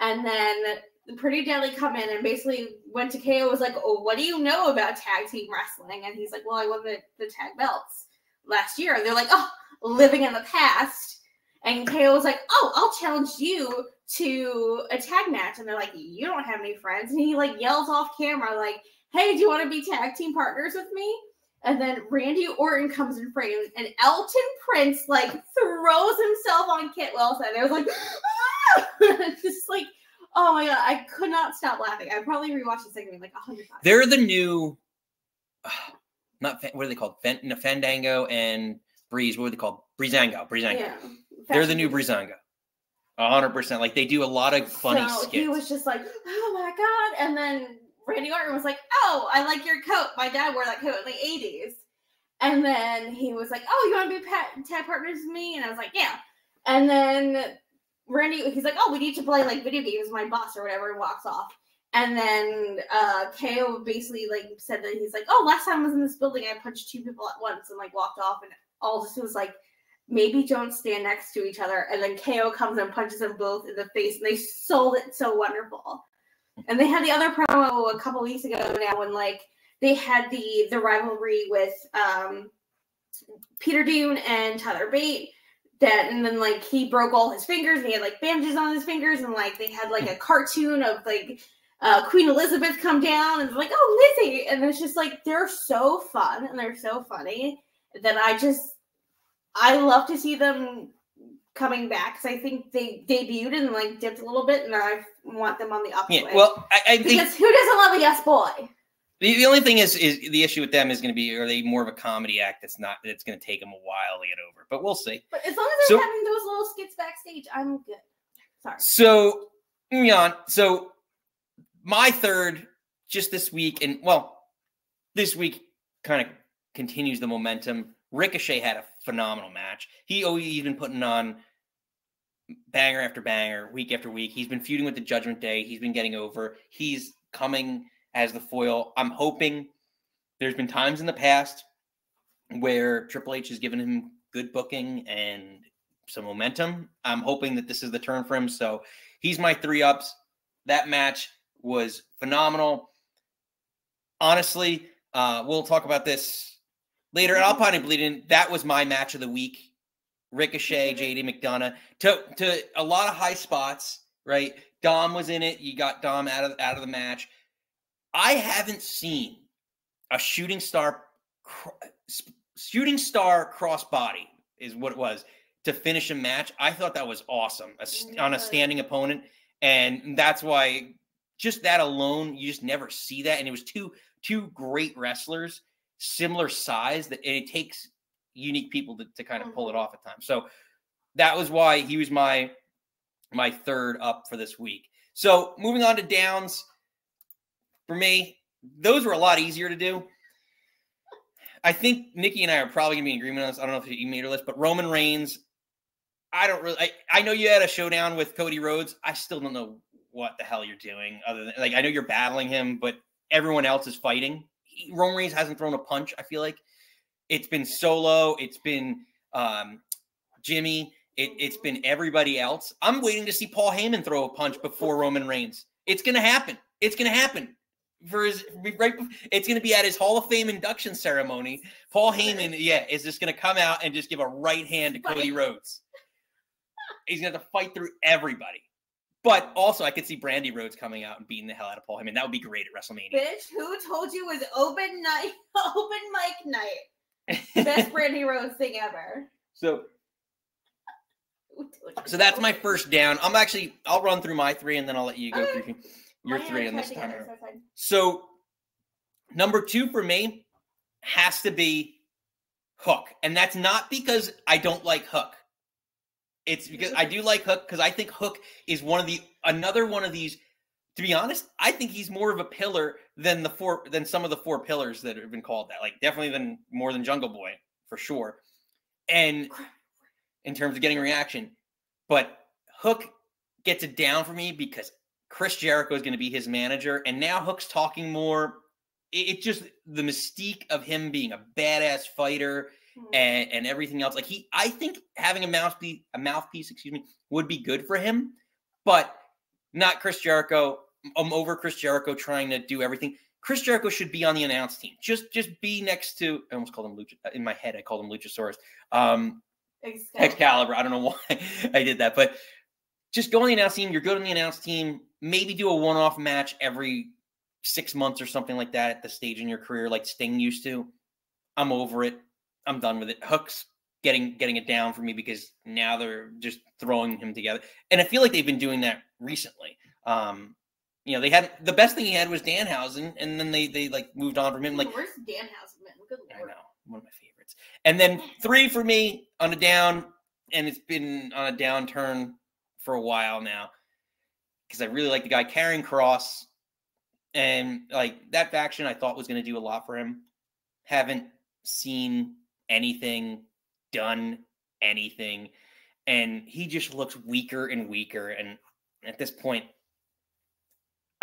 and then Pretty Deadly come in and basically went to KO was like, "Oh, what do you know about tag team wrestling?" And he's like, "Well, I won the, the tag belts last year." And they're like, "Oh, living in the past." And KO was like, "Oh, I'll challenge you to a tag match." And they're like, "You don't have any friends." And he like yells off camera, like, "Hey, do you want to be tag team partners with me?" And then Randy Orton comes in frame, and Elton Prince like throws himself on Kit Wilson. I was like, "Ah!" just like, oh my god, I could not stop laughing. I probably rewatched the segment like a hundred times. They're the new, not what are they called? No, Fandango and Breeze. What are they called? Breezango. Breezango. yeah, They're the new Breezango. A hundred percent. Like they do a lot of funny so skits. he was just like, oh my god, and then Randy Orton was like, "Oh, I like your coat. My dad wore that coat in the '80s." And then he was like, "Oh, you want to be pet tag partners with me?" And I was like, "Yeah." And then Randy, he's like, "Oh, we need to play like video games, my boss or whatever," and walks off. And then uh KO basically like said that he's like, "Oh, last time I was in this building, I punched two people at once and like walked off." And all this was like, maybe don't stand next to each other. And then KO comes and punches them both in the face, and they sold it so wonderful. And they had the other promo a couple weeks ago now when like they had the the rivalry with um Peter Dunne and Tyler Bate. That and then like he broke all his fingers and he had like bandages on his fingers and like they had like a cartoon of like uh, Queen Elizabeth come down and like oh Lizzie and it's just like they're so fun and they're so funny that I just I love to see them coming back because I think they debuted and like dipped a little bit, and I want them on the upswing. Yeah, well, I, I think because who doesn't love a yes boy? the, the only thing is is the issue with them is going to be are they more of a comedy act that's not that's going to take them a while to get over, but we'll see. But as long as they're So- having those little skits backstage, I'm good. Sorry. So, Jan, so my third just this week, and well, this week kind of continues the momentum. Ricochet had a phenomenal match. He oh, he's been putting on banger after banger, week after week. He's been feuding with the Judgment Day. He's been getting over. He's coming as the foil. I'm hoping there's been times in the past where Triple H has given him good booking and some momentum. I'm hoping that this is the turn for him. So he's my three ups. That match was phenomenal. Honestly, uh, we'll talk about this later, and I'll probably bleed in. That was my match of the week. Ricochet, JD McDonagh, to to a lot of high spots. Right, Dom was in it. You got Dom out of out of the match. I haven't seen a shooting star shooting star crossbody is what it was to finish a match. I thought that was awesome a on a standing opponent, and that's why just that alone you just never see that. And it was two two great wrestlers, similar size that and it takes unique people to, to kind of pull it Mhm. off at times. So that was why he was my my third up for this week. So moving on to downs for me, those were a lot easier to do. I think Nikki and I are probably gonna be in agreement on this. I don't know if you made your list, but Roman Reigns. I don't really. I, I know you had a showdown with Cody Rhodes. I still don't know what the hell you're doing. Other than like, I know you're battling him, but everyone else is fighting. Roman Reigns hasn't thrown a punch. I feel like it's been Solo. It's been um, Jimmy. It, it's been everybody else. I'm waiting to see Paul Heyman throw a punch before Roman Reigns. It's gonna happen. It's gonna happen. For his right, it's gonna be at his Hall of Fame induction ceremony. Paul Heyman, yeah, is just gonna come out and just give a right hand to Cody Rhodes. He's gonna have to fight through everybody. But also, I could see Brandi Rhodes coming out and beating the hell out of Paul Heyman. That would be great at WrestleMania. Bitch, who told you it was open night, open mic night? Best Brandi Rhodes thing ever. so, Who told you so that's my first down. I'm actually, I'll run through my three and then I'll let you go Okay. through your three on this time. together, around. so. So, number two for me has to be Hook. And that's not because I don't like Hook. It's because I do like Hook because I think Hook is one of the another one of these. To be honest, I think he's more of a pillar than the four than some of the four pillars that have been called that. Like definitely than more than Jungle Boy for sure. And in terms of getting reaction, but Hook gets it down for me because Chris Jericho is going to be his manager, and now Hook's talking more. It, it just the mystique of him being a badass fighter. And, and everything else. Like he, I think having a mouthpiece, a mouthpiece, excuse me, would be good for him, but not Chris Jericho. I'm over Chris Jericho trying to do everything. Chris Jericho should be on the announce team. Just, just be next to. I almost called him Lucha. In my head, I called him Luchasaurus. Um, Excalibur. Excalibur. I don't know why I did that, but just go on the announce team. You're good on the announce team. Maybe do a one-off match every six months or something like that at the stage in your career, like Sting used to. I'm over it. I'm done with it. Hooks getting getting it down for me because now they're just throwing him together, and I feel like they've been doing that recently. Um, you know, they had the best thing he had was Danhausen, and then they they like moved on from him. Like Where's Danhausen been? Good I know, one of my favorites. And then three for me on a down, and it's been on a downturn for a while now because I really like the guy Karrion Kross, and like that faction I thought was going to do a lot for him. Haven't seen anything, done anything, and he just looks weaker and weaker. And at this point,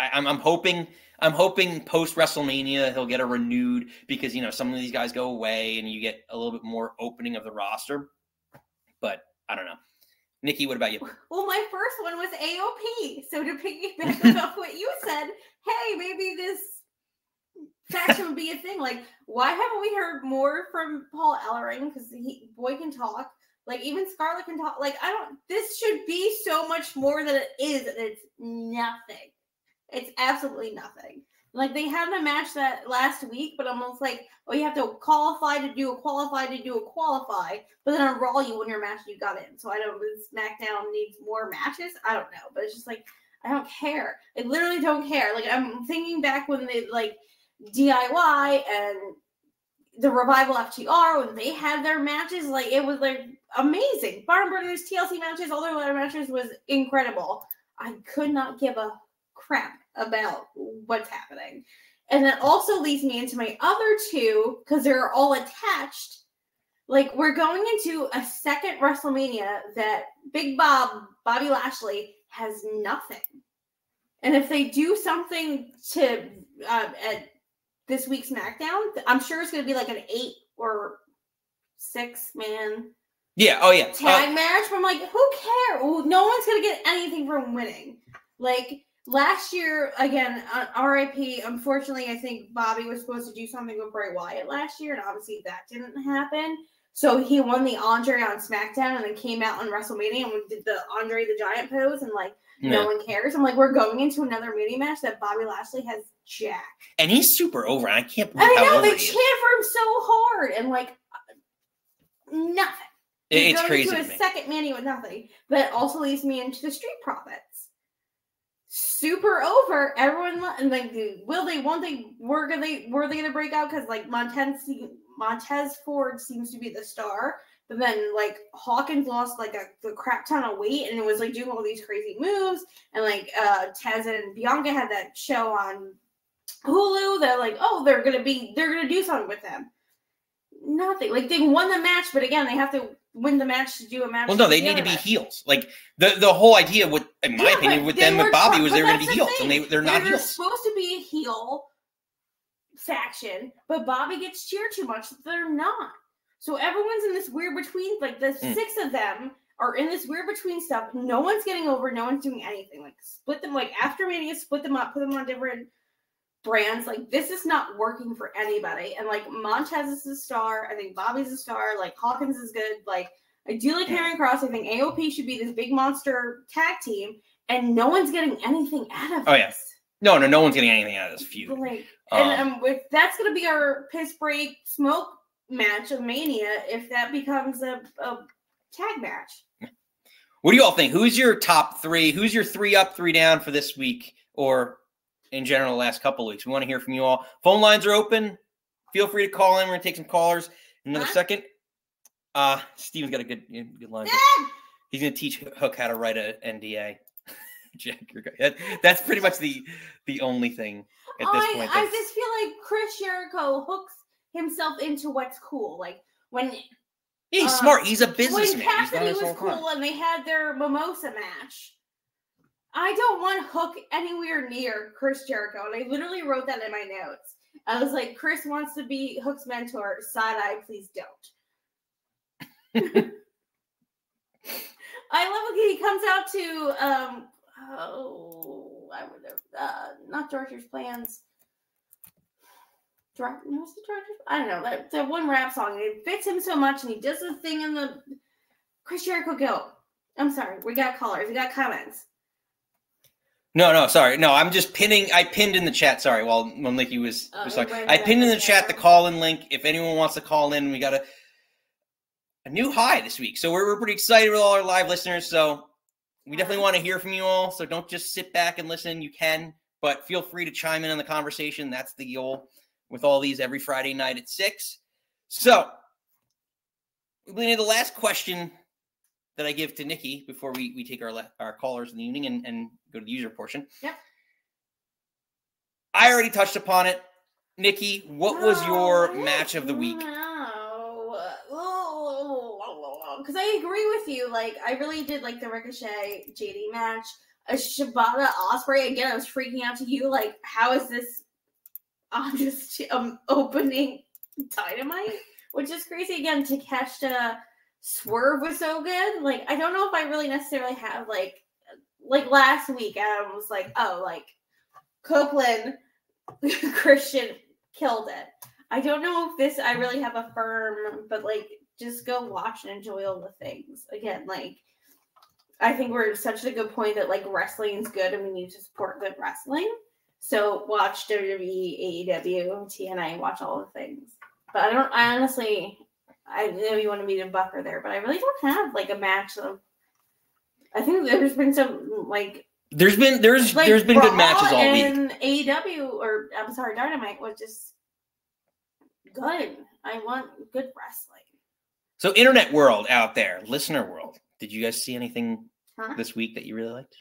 I, I'm I'm hoping I'm hoping post WrestleMania he'll get a renewed because you know some of these guys go away and you get a little bit more opening of the roster. But I don't know. Nikki, what about you? Well, my first one was AOP. So to piggyback off what you said, hey, maybe this faction would be a thing. Like, why haven't we heard more from Paul Ellering? Because he boy can talk. Like even Scarlett can talk. Like I don't. This should be so much more than it is, and it's nothing. It's absolutely nothing. Like they had a match that last week, but almost like, oh, you have to qualify to do a qualify to do a qualify, but then on Raw you win your match you got in. So I don't. SmackDown needs more matches. I don't know, but it's just like I don't care. I literally don't care. Like I'm thinking back when they like DIY and the revival FTR when they had their matches, like it was like amazing. Barn Burners, TLC matches, all their other matches was incredible. I could not give a crap about what's happening. And that also leads me into my other two because they're all attached. Like we're going into a second WrestleMania that Big Bob, Bobby Lashley, has nothing. And if they do something to uh, at this week's SmackDown, I'm sure it's going to be like an eight or six man Yeah. Oh yeah. tag Uh, match. But I'm like, who cares? No one's gonna get anything from winning. Like last year, again, uh, RIP. Unfortunately, I think Bobby was supposed to do something with Bray Wyatt last year, and obviously that didn't happen. So he won the Andre on SmackDown, and then came out on WrestleMania and did the Andre the Giant pose, and like no no. one cares. I'm like, we're going into another mini match that Bobby Lashley has Jack. And he's super over. and I can't believe I know they he chant for him so hard, and like nothing. It- He's It's going crazy. to a me. second Manny with nothing. That also leads me into the Street Profits. Super over. Everyone and like, will they? Won't they? Were they? Were they gonna break out? Because like Montez Montez Ford seems to be the star, but then like Hawkins lost like a the crap ton of weight and it was like doing all these crazy moves. And like uh Tez and Bianca had that show on Hulu. They're like, oh, they're gonna be, they're gonna do something with them. Nothing. Like they won the match, but again, they have to win the match to do a match. Well, no, they the need to be match. heels. Like the the whole idea with, in my Yeah, opinion, with them with Bobby was they were going to be heels, and thing. they they're not They're heels. supposed to be a heel faction, but Bobby gets cheered too much. that They're not. So everyone's in this weird between. Like the Mm. six of them are in this weird between stuff. No one's getting over. No one's doing anything. Like split them. Like after Mania, split them up, put them on different brands. Like this is not working for anybody. And like Montez is a star. I think Bobby's a star. Like Hawkins is good. Like I do like. Karrion Kross. I think AOP should be this big monster tag team, and no one's getting anything out of Oh, yeah. No, no, no one's getting anything out of this feud. Like, Um, and um, with that's gonna be our piss break smoke match of Mania if that becomes a, a tag match. What do you all think? Who's your top three? Who's your three up, three down for this week, or in general, the last couple weeks? We want to hear from you all. Phone lines are open. Feel free to call in. We're gonna take some callers in another Huh? second. Uh, Steven's got a good good line. He's gonna teach Hook how to write a NDA. Jack, you're good. That- That's pretty much the the only thing at this I, point. I just feel like Chris Jericho hooks himself into what's cool. Like when he's uh, smart. He's a businessman. Done Cassidy was all the time. cool and they had their mimosa match. I don't want Hook anywhere near Chris Jericho. And I literally wrote that in my notes. I was like, Chris wants to be Hook's mentor. Side eye, please don't. I love when he comes out to um oh I would have uh not George's plans. Dra- it George's? I don't know that that one rap song. It fits him so much, and he does the thing in the Chris Jericho go. I'm sorry, we got callers, we got comments. No, no, sorry. No, I'm just pinning. I pinned in the chat. Sorry, while when Nikki was, Uh, was talking. I pinned in the chat the call in link. If anyone wants to call in, we got a a new high this week. So we're, we're pretty excited with all our live listeners. So we definitely want to hear from you all. So don't just sit back and listen. You can, but feel free to chime in on the conversation. That's the goal with all these every Friday night at six. So we need the last question that I give to Nikki before we, we take our le- our callers in the evening and, and go to the user portion. Yep. Mm-hmm. I already touched upon it. Nikki, what was your match of the week? Because I agree with you. Like, I really did like the Ricochet JD match. A Shibata Ospreay again. I was freaking out to you. Like, how is this? I'm just um opening dynamite, which is crazy. Again, Takeshita Swerve was so good. Like, I don't know if I really necessarily have like like last week. Adam was like, oh, like Copeland Christian killed it. I don't know if this I really have a firm, but like just go watch and enjoy all the things. Again, like I think we're at such a good point that like wrestling is good and we need to support good wrestling. So watch WWE, AEW, TNA, watch all the things. But I don't I honestly I know you wanted me to buffer there, but I really don't have like a match of I think there's been some like There's been there's like there's been good matches all week. and AEW or I'm sorry, Dynamite was just good. I want good wrestling. So internet world out there, listener world, did you guys see anything Huh? this week that you really liked?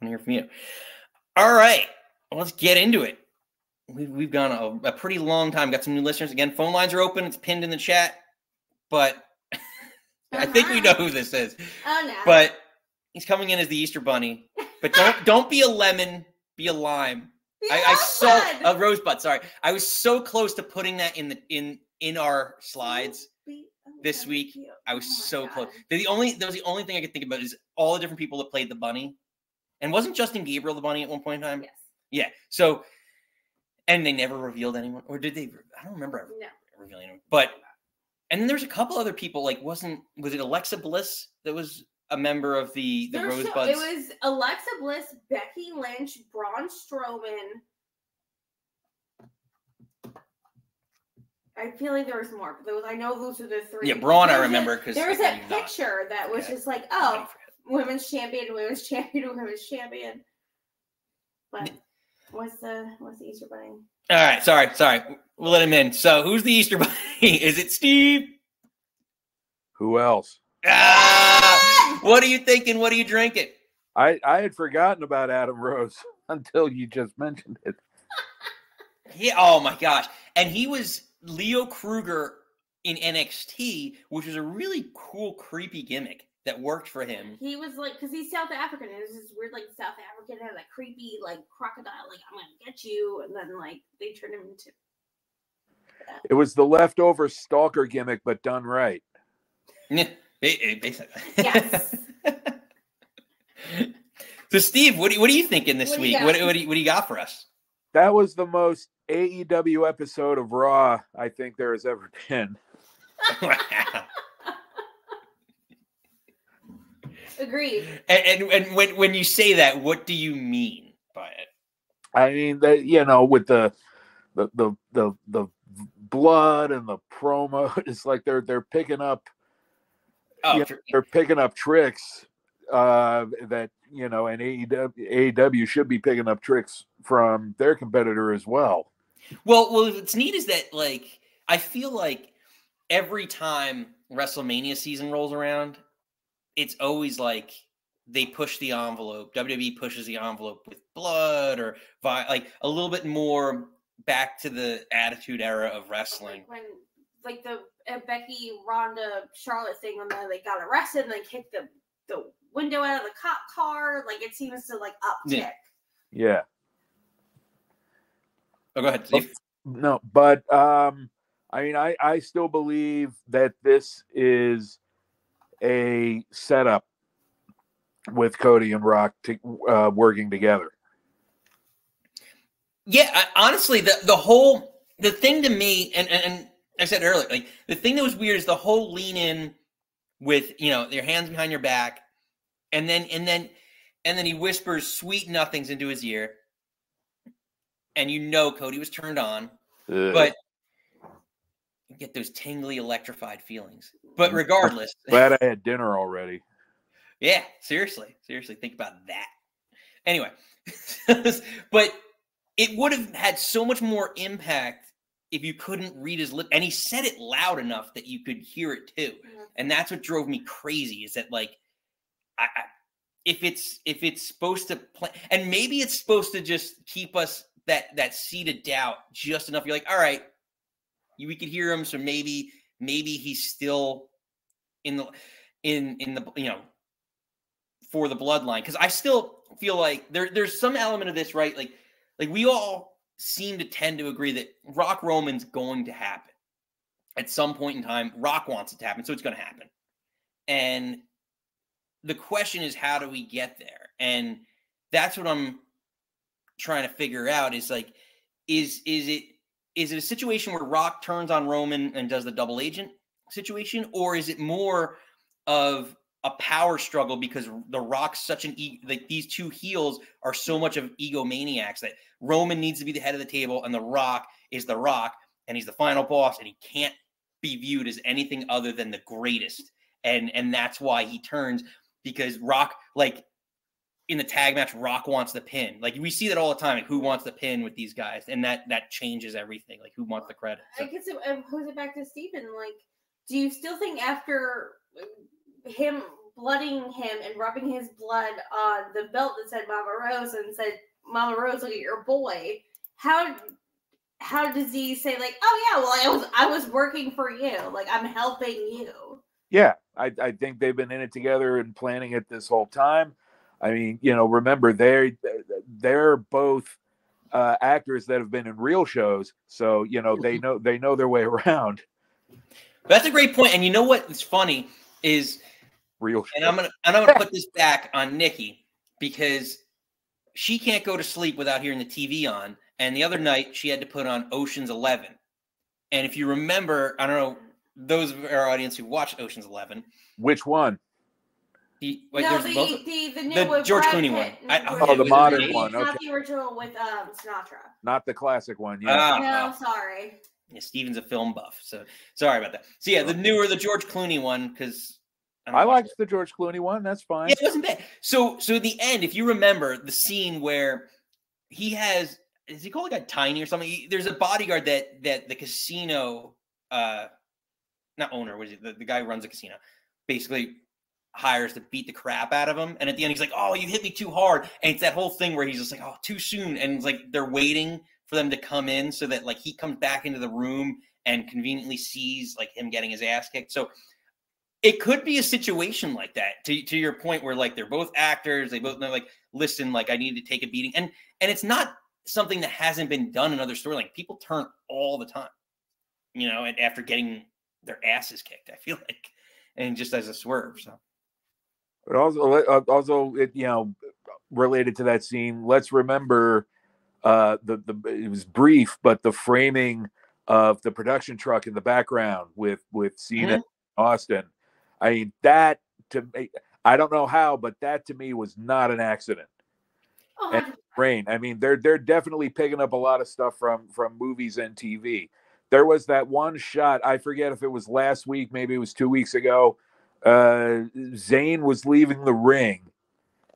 I want to hear from you. All right, let's get into it. We've, we've gone a, a pretty long time. Got some new listeners. Again, phone lines are open. It's pinned in the chat. But I think we know who this is. Oh no. But he's coming in as the Easter Bunny. But don't don't be a lemon. Be a lime. I, I saw a rosebud. Sorry, I was so close to putting that in the in in our slides. Oh, this week. I was Oh so close. God. The only that was the only thing I could think about is all the different people that played the bunny, and wasn't Justin Gabriel the bunny at one point in time? Yes. Yeah. So, and they never revealed anyone, or did they? I don't remember No. revealing anyone. But and then there's a couple other people. Like, wasn't was it Alexa Bliss that was a member of the the There was so- it was Alexa Bliss, Becky Lynch, Braun Strowman. I feel like there was more, but was, I know those are the three. Yeah, Braun I remember was a- remember 'cause there was a picture that was Okay. just like, oh, women's champion, women's champion, women's champion. But what's the what's the Easter bunny? All right, sorry, sorry. We'll let him in. So, who's the Easter bunny? Is it Steve? Who else? Ah, what are you thinking? What are you drinking? I I had forgotten about Adam Rose until you just mentioned it. Yeah. Oh my gosh. And he was Leo Kruger in NXT, which was a really cool, creepy gimmick that worked for him. He was like, because he's South African. and It was this weird, like South African had that creepy, like crocodile, like I'm gonna get you, and then like they turned him into. It was the leftover stalker gimmick, but done right. Yeah, eh, basically. Yes. so, Steve, what do you, what are you thinking this What week? What, what, do you, what do you got for us? That was the most AEW episode of Raw I think there has ever been. Agreed. and, and and when when you say that, what do you mean by it? I mean, that you know, with the the the the the blood and the promo, it's like they're they're picking up Oh, Yeah, for- they're picking up tricks uh, that you know, and AEW, AEW should be picking up tricks from their competitor as well. Well, well, what's neat is that like I feel like every time WrestleMania season rolls around, it's always like they push the envelope. WWE pushes the envelope with blood or vi- like a little bit more back to the attitude era of wrestling. Like when, like the uh, Becky, Ronda, Charlotte thing when they, they got arrested and they kicked the the window out of the cop car. Like it seems to like uptick. Yeah. Yeah. Oh, go ahead, Steve. No, but um, I mean, I I still believe that this is a setup with Cody and Rock to, uh, working together. Yeah, I, honestly, the the whole the thing to me, and, and and I said earlier, like the thing that was weird is the whole lean in with you know your hands behind your back, and then and then and then he whispers sweet nothings into his ear, and you know Cody was turned on, Ugh. but you get those tingly, electrified feelings. But regardless, glad I had dinner already. yeah, seriously, seriously, think about that. Anyway, but it would have had so much more impact if you couldn't read his lip, and he said it loud enough that you could hear it too. Mm-hmm. And that's what drove me crazy. Is that like, I, I if it's if it's supposed to play, and maybe it's supposed to just keep us that that seed of doubt just enough. You're like, all right, we could hear him, so maybe maybe he's still in the in in the you know for the bloodline because I still feel like there there's some element of this right like like we all seem to tend to agree that Rock Roman's going to happen at some point in time. Rock wants it to happen, so it's going to happen. And the question is, how do we get there? And that's what I'm trying to figure out. Is like, is is it is it a situation where Rock turns on Roman and does the double agent situation, or is it more of a power struggle because the Rock's such an e- like these two heels are so much of egomaniacs that Roman needs to be the head of the table and the Rock is the Rock and he's the final boss and he can't be viewed as anything other than the greatest. And and that's why he turns because Rock like in the tag match Rock wants the pin like we see that all the time like who wants the pin with these guys and that that changes everything like who wants the credit so. I guess it, it pose it back to Stephen like do you still think after him blooding him and rubbing his blood on the belt that said Mama Rose and said, Mama Rose, look at your boy. How how does he say like, oh yeah, well I was I was working for you, like I'm helping you. Yeah, I, I think they've been in it together and planning it this whole time. I mean, you know, remember they're they're both uh, actors that have been in real shows, so you know they know they know their way around. That's a great point, and you know what's funny is real. And I'm gonna and I'm gonna put this back on Nikki because she can't go to sleep without hearing the TV on. And the other night she had to put on Ocean's Eleven. And if you remember, I don't know those of our audience who watched Ocean's Eleven. Which one? The, wait, no, the, the, the, new the George Clooney one. I, oh, the modern one. Okay. Not the original with um, Sinatra. Not the classic one. Yeah. Uh, no, sorry. Yeah, Steven's a film buff, so sorry about that. So yeah, the newer, the George Clooney one, because I, I liked the George Clooney one. That's fine. Yeah, it wasn't bad. So, so the end, if you remember the scene where he has, is he called like a tiny or something? He, there's a bodyguard that that the casino, uh, not owner, was it the, the guy who runs the casino, basically hires to beat the crap out of him. And at the end, he's like, "Oh, you hit me too hard." And it's that whole thing where he's just like, "Oh, too soon," and it's like they're waiting for them to come in so that like he comes back into the room and conveniently sees like him getting his ass kicked. So it could be a situation like that to, to your point where like they're both actors they both know like listen like i need to take a beating and and it's not something that hasn't been done in other storyline people turn all the time you know and after getting their asses kicked i feel like and just as a swerve so but also uh, also it you know related to that scene let's remember uh the the it was brief but the framing of the production truck in the background with with Cena mm-hmm. Austin I mean, that to me, I don't know how, but that to me was not an accident. Oh, and rain. I mean, they're they're definitely picking up a lot of stuff from from movies and TV. There was that one shot. I forget if it was last week, maybe it was two weeks ago. Uh, Zayn was leaving the ring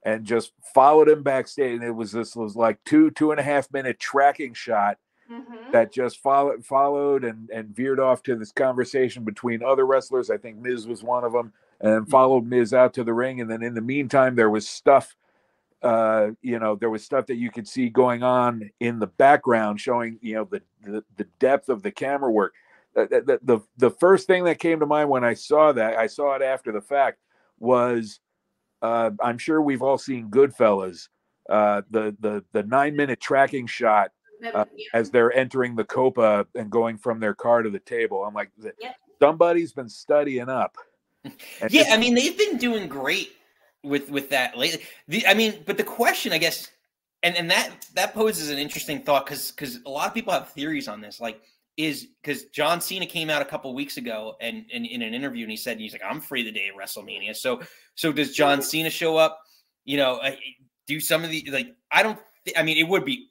and just followed him backstage, and it was this was like two two and a half minute tracking shot mm-hmm. that just followed followed and and veered off to this conversation between other wrestlers. I think Miz was one of them, and mm-hmm. followed Miz out to the ring. And then in the meantime, there was stuff. Uh, you know, there was stuff that you could see going on in the background, showing you know the the, the depth of the camera work. The, the, the the first thing that came to mind when I saw that, I saw it after the fact, was uh, I'm sure we've all seen Goodfellas. Uh, the the the nine minute tracking shot uh, as they're entering the copa and going from their car to the table. I'm like, yep. somebody's been studying up. And yeah, I mean, they've been doing great with with that lately. The, I mean, but the question, I guess, and and that that poses an interesting thought because because a lot of people have theories on this, like. Is because John Cena came out a couple weeks ago and, and in an interview and he said he's like I'm free the day of WrestleMania. So so does John Cena show up? You know, uh, do some of the like I don't. Th- I mean, it would be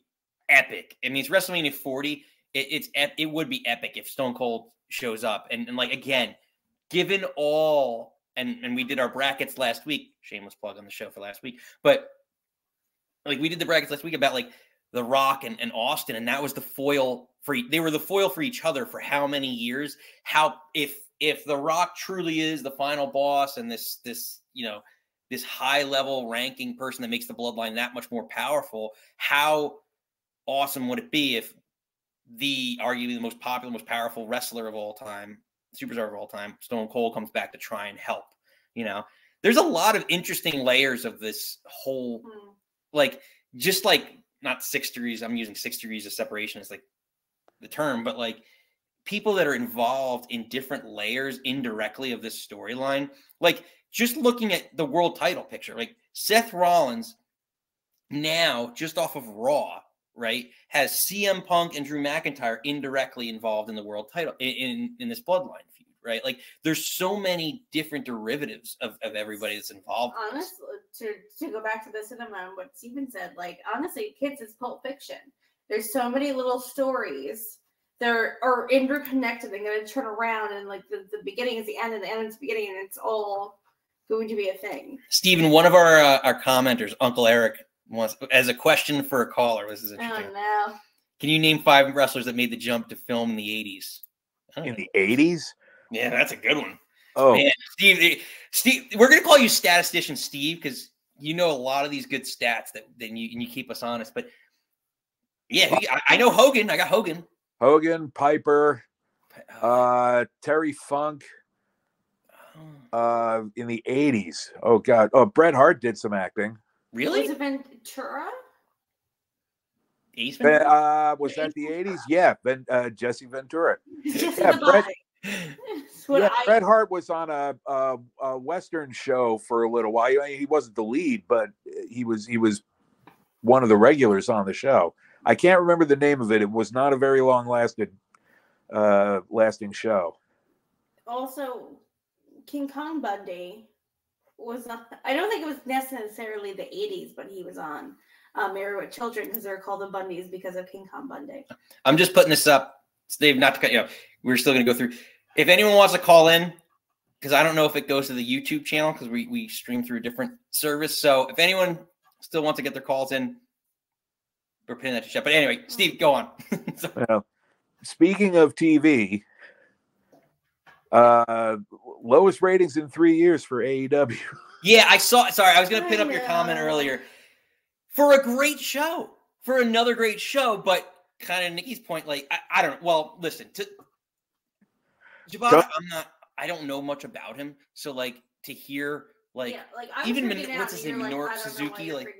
epic. I mean, it's WrestleMania 40. It, it's it would be epic if Stone Cold shows up. And, and like again, given all and and we did our brackets last week. Shameless plug on the show for last week, but like we did the brackets last week about like The Rock and, and Austin, and that was the foil for they were the foil for each other for how many years? How if if The Rock truly is the final boss and this this you know this high level ranking person that makes the bloodline that much more powerful, how awesome would it be if the arguably the most popular, most powerful wrestler of all time, superstar of all time, Stone Cold comes back to try and help. You know, there's a lot of interesting layers of this whole, Mm. like, just like not six degrees. I'm using six degrees of separation as like the term, but like people that are involved in different layers indirectly of this storyline. Like just looking at the world title picture, like Seth Rollins now just off of Raw, right, has CM Punk and Drew McIntyre indirectly involved in the world title in in, in this bloodline right? Like there's so many different derivatives of, of everybody that's involved. in honestly, to, to go back to the cinema and what Steven said, like honestly, kids, it's Pulp Fiction. There's so many little stories that are, are interconnected and going to turn around, and like the, the beginning is the end, and the end is the beginning, and it's all going to be a thing. Stephen, one of our uh, our commenters, Uncle Eric, wants as a question for a caller. This is interesting. Oh no! Can you name five wrestlers that made the jump to film in the 80s? In the 80s? Yeah, that's a good one. Oh, Man, Steve, eh, Steve, we're gonna call you statistician Steve because you know a lot of these good stats that then you and you keep us honest. But yeah, who- I, I know Hogan. I got Hogan. Hogan, Piper, Oh, uh, Terry Funk oh, uh, in the 80s. Oh, God. Oh, Bret Hart did some acting. really? Was it Ventura? Ace Ve- Ventura? Uh, was that the 80s? Yeah, ben, uh, Jesse Ventura. Just Yeah, the Bret- body. That's what yeah, I- Bret Hart was on a, a, a Western show for a little while. He wasn't the lead, but he was he was one of the regulars on the show. I can't remember the name of it. It was not a very long lasted uh lasting show. also King Kong Bundy was not. I don't think it was necessarily the '80s, but he was on uh, Married with Children because they're called the Bundys because of King Kong Bundy. I'm just putting this up, Dave. Not to cut you off. We're still gonna go through. If anyone wants to call in, because I don't know if it goes to the YouTube channel because we we stream through a different service. So if anyone still wants to get their calls in, we're putting that to chat. But anyway, Steve, go on. So- Well, speaking of TV, uh lowest ratings in three years for AEW. yeah, I saw. Sorry, I was gonna pin up your comment earlier for a great show, for another great show. But kind of Nikki's point, like I, I don't know. Well, listen to Shibata. Go- I'm not. I don't know much about him, so like to hear like. yeah, like even Min- out, what's his name, like, Minoru I don't know why Suzuki, like-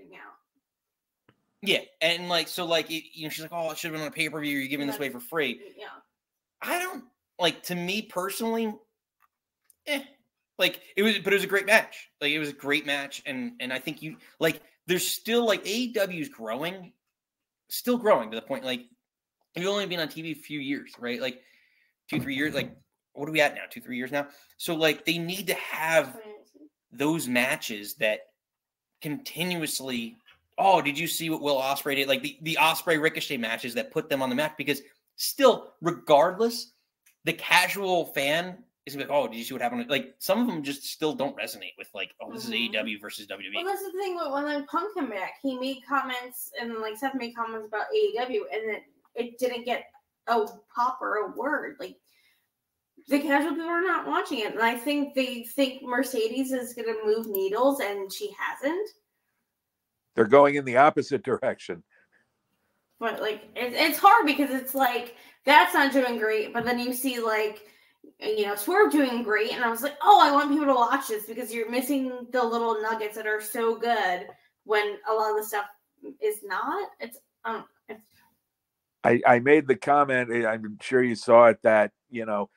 Yeah, and like so, like it, you know, she's like, "Oh, it should have been on a pay per view. You're giving this away for free." Yeah, I don't like to me personally. Eh, like it was, but it was a great match. Like it was a great match, and and I think you like. There's still like AEW is growing, still growing to the point like you've only been on TV a few years, right? Like two, three years. Like what are we at now? Two, three years now. So like they need to have those matches that continuously. Oh, did you see what Will Ospreay did? Like the the Ospreay Ricochet matches that put them on the map because still, regardless, the casual fan is gonna be like, oh, did you see what happened? Like some of them just still don't resonate with like, oh, this Mhm. is AEW versus WWE. Well, that's the thing. When when like Punk came back, he made comments and like Seth made comments about AEW, and it it didn't get a pop or a word. Like the casual people are not watching it, and I think they think Mercedes is going to move needles, and she hasn't. They're going in the opposite direction. But like it, it's hard because it's like that's not doing great, but then you see like you know Swerve doing great, and I was like, oh, I want people to watch this because you're missing the little nuggets that are so good when a lot of the stuff is not. It's um, it's, I, I made the comment, I'm sure you saw it, that, you know,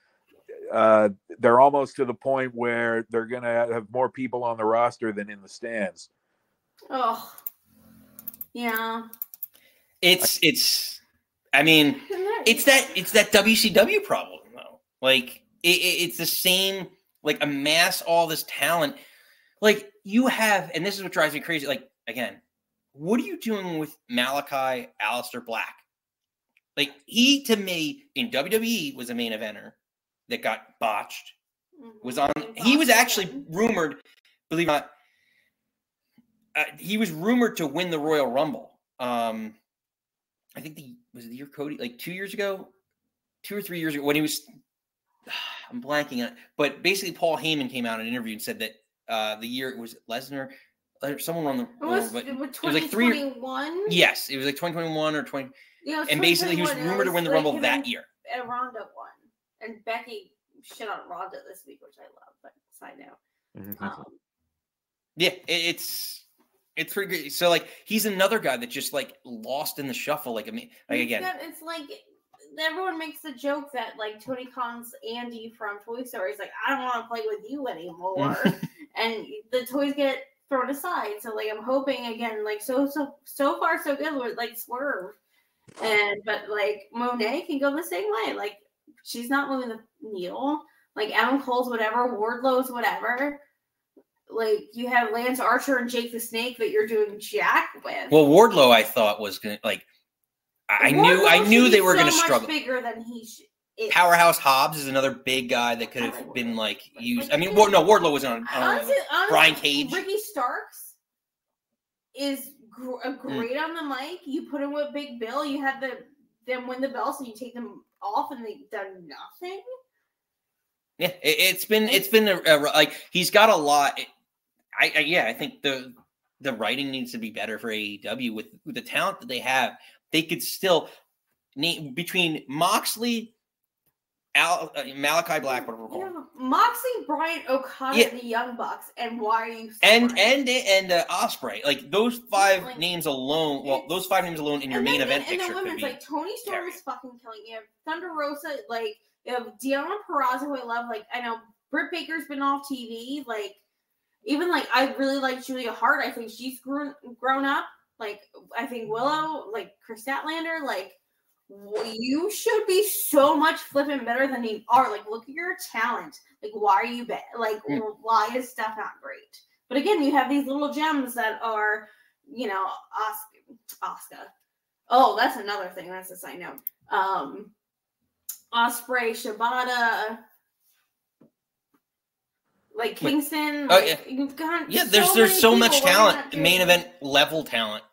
uh, they're almost to the point where they're going to have more people on the roster than in the stands. oh, yeah. It's it's. I mean, it's that it's that WCW problem though. Like it, it- it's the same. Like amass all this talent. Like you have, and this is what drives me crazy. Like again, what are you doing with Malakai Aleister Black? Like he to me in WWE was a main eventer that got botched. Was on. He was actually rumored, believe it or not. Uh, he was rumored to win the Royal Rumble. Um, I think the was it the year Cody like two years ago, two or three years ago when he was. I'm blanking on it, but basically Paul Heyman came out in an interview and said that uh, the year it was Lesnar, someone on the. It was, but it was was like three- 2021. yes, it was like 2021 or 20, Yeah, and basically he was 2021, rumored to it win the like Rumble that year. And Ronda won, and Becky shit on Ronda this week, which I love. But side note, Mhm. um, Yeah, it, it's it's pretty good. So like he's another guy that just like lost in the shuffle. Like I mean, like again, it's like everyone makes the joke that like Tony Khan's Andy from Toy Story is like, I don't want to play with you anymore, and the toys get thrown aside. So like I'm hoping again, like so so so far so good with like Swerve, and but like Monet can go the same way. Like she's not moving the needle. Like Adam Cole's whatever, Wardlow's whatever. Like you have Lance Archer and Jake the Snake that you're doing Jack with. well Wardlow I thought was gonna like I knew I knew they were so gonna much struggle. Bigger than he sh- is. Powerhouse Hobbs is another big guy that could have been like used. I mean, Ward, no, Wardlow was on. on Honestly, honestly, Brian Cage. Ricky Starks is gr- Mm. great on the mic. You put him with Big Bill. You have the them win the belts, so you take them off, and they've done nothing. Yeah, it, it's been it's been a, a- like he's got a lot. I, I yeah, I think the the writing needs to be better for AEW with, with the talent that they have. They could still name between Moxley, Al, uh, Malakai Black, whatever we're calling, Yeah, Moxley, Brian Okada, Yeah. the Young Bucks, and why are you? and and and uh, Ospreay. Like those five Like, names alone. Well, those five names alone in your main then- event and, picture And the could women's be. like Toni Storm is fucking killing. You have Thunder Rosa, like you have Deonna Purrazzo, who I love. Like I know Britt Baker's been off TV. Like even like I really like Julia Hart. I think she's grown grown up. Like I think Willow, like Kris Statlander, like you should be so much flipping better than you are. Like look at your talent. Like why are you bad? Like Mm. why is stuff not great? But again, you have these little gems that are, you know, Oscar. Oscar. Oh, that's another thing. That's a side note. Um, Ospreay, Shibata, like Kingston. Oh, like, yeah. You've got Yeah, there's so there's many so much talent, main event level talent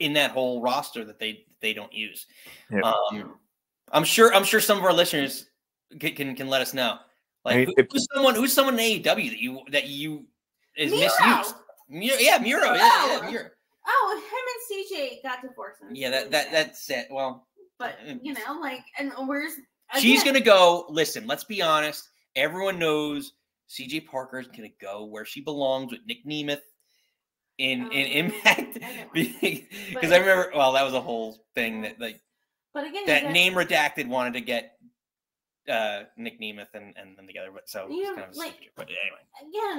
in that whole roster that they they don't use. Yeah. Um, I'm sure I'm sure some of our listeners can can, can let us know. Like I mean, who- if- who's someone who's someone in AEW that you that you is Miro. misused? Miro, yeah, Miro, yeah, yeah, Miro. Miro. Oh, him and CJ got divorced. Yeah, that that that's it. Well, But you know, like, and where's she's gonna go. Listen, let's be honest. Everyone knows CJ Parker's gonna go where she belongs with Nick Nemeth in in Um, Impact. Because I remember, well, that was a whole thing that like But again, you that got- name redacted wanted to get uh Nick Nemeth and, and them together, but so Yeah, kind of like- stupid. But anyway,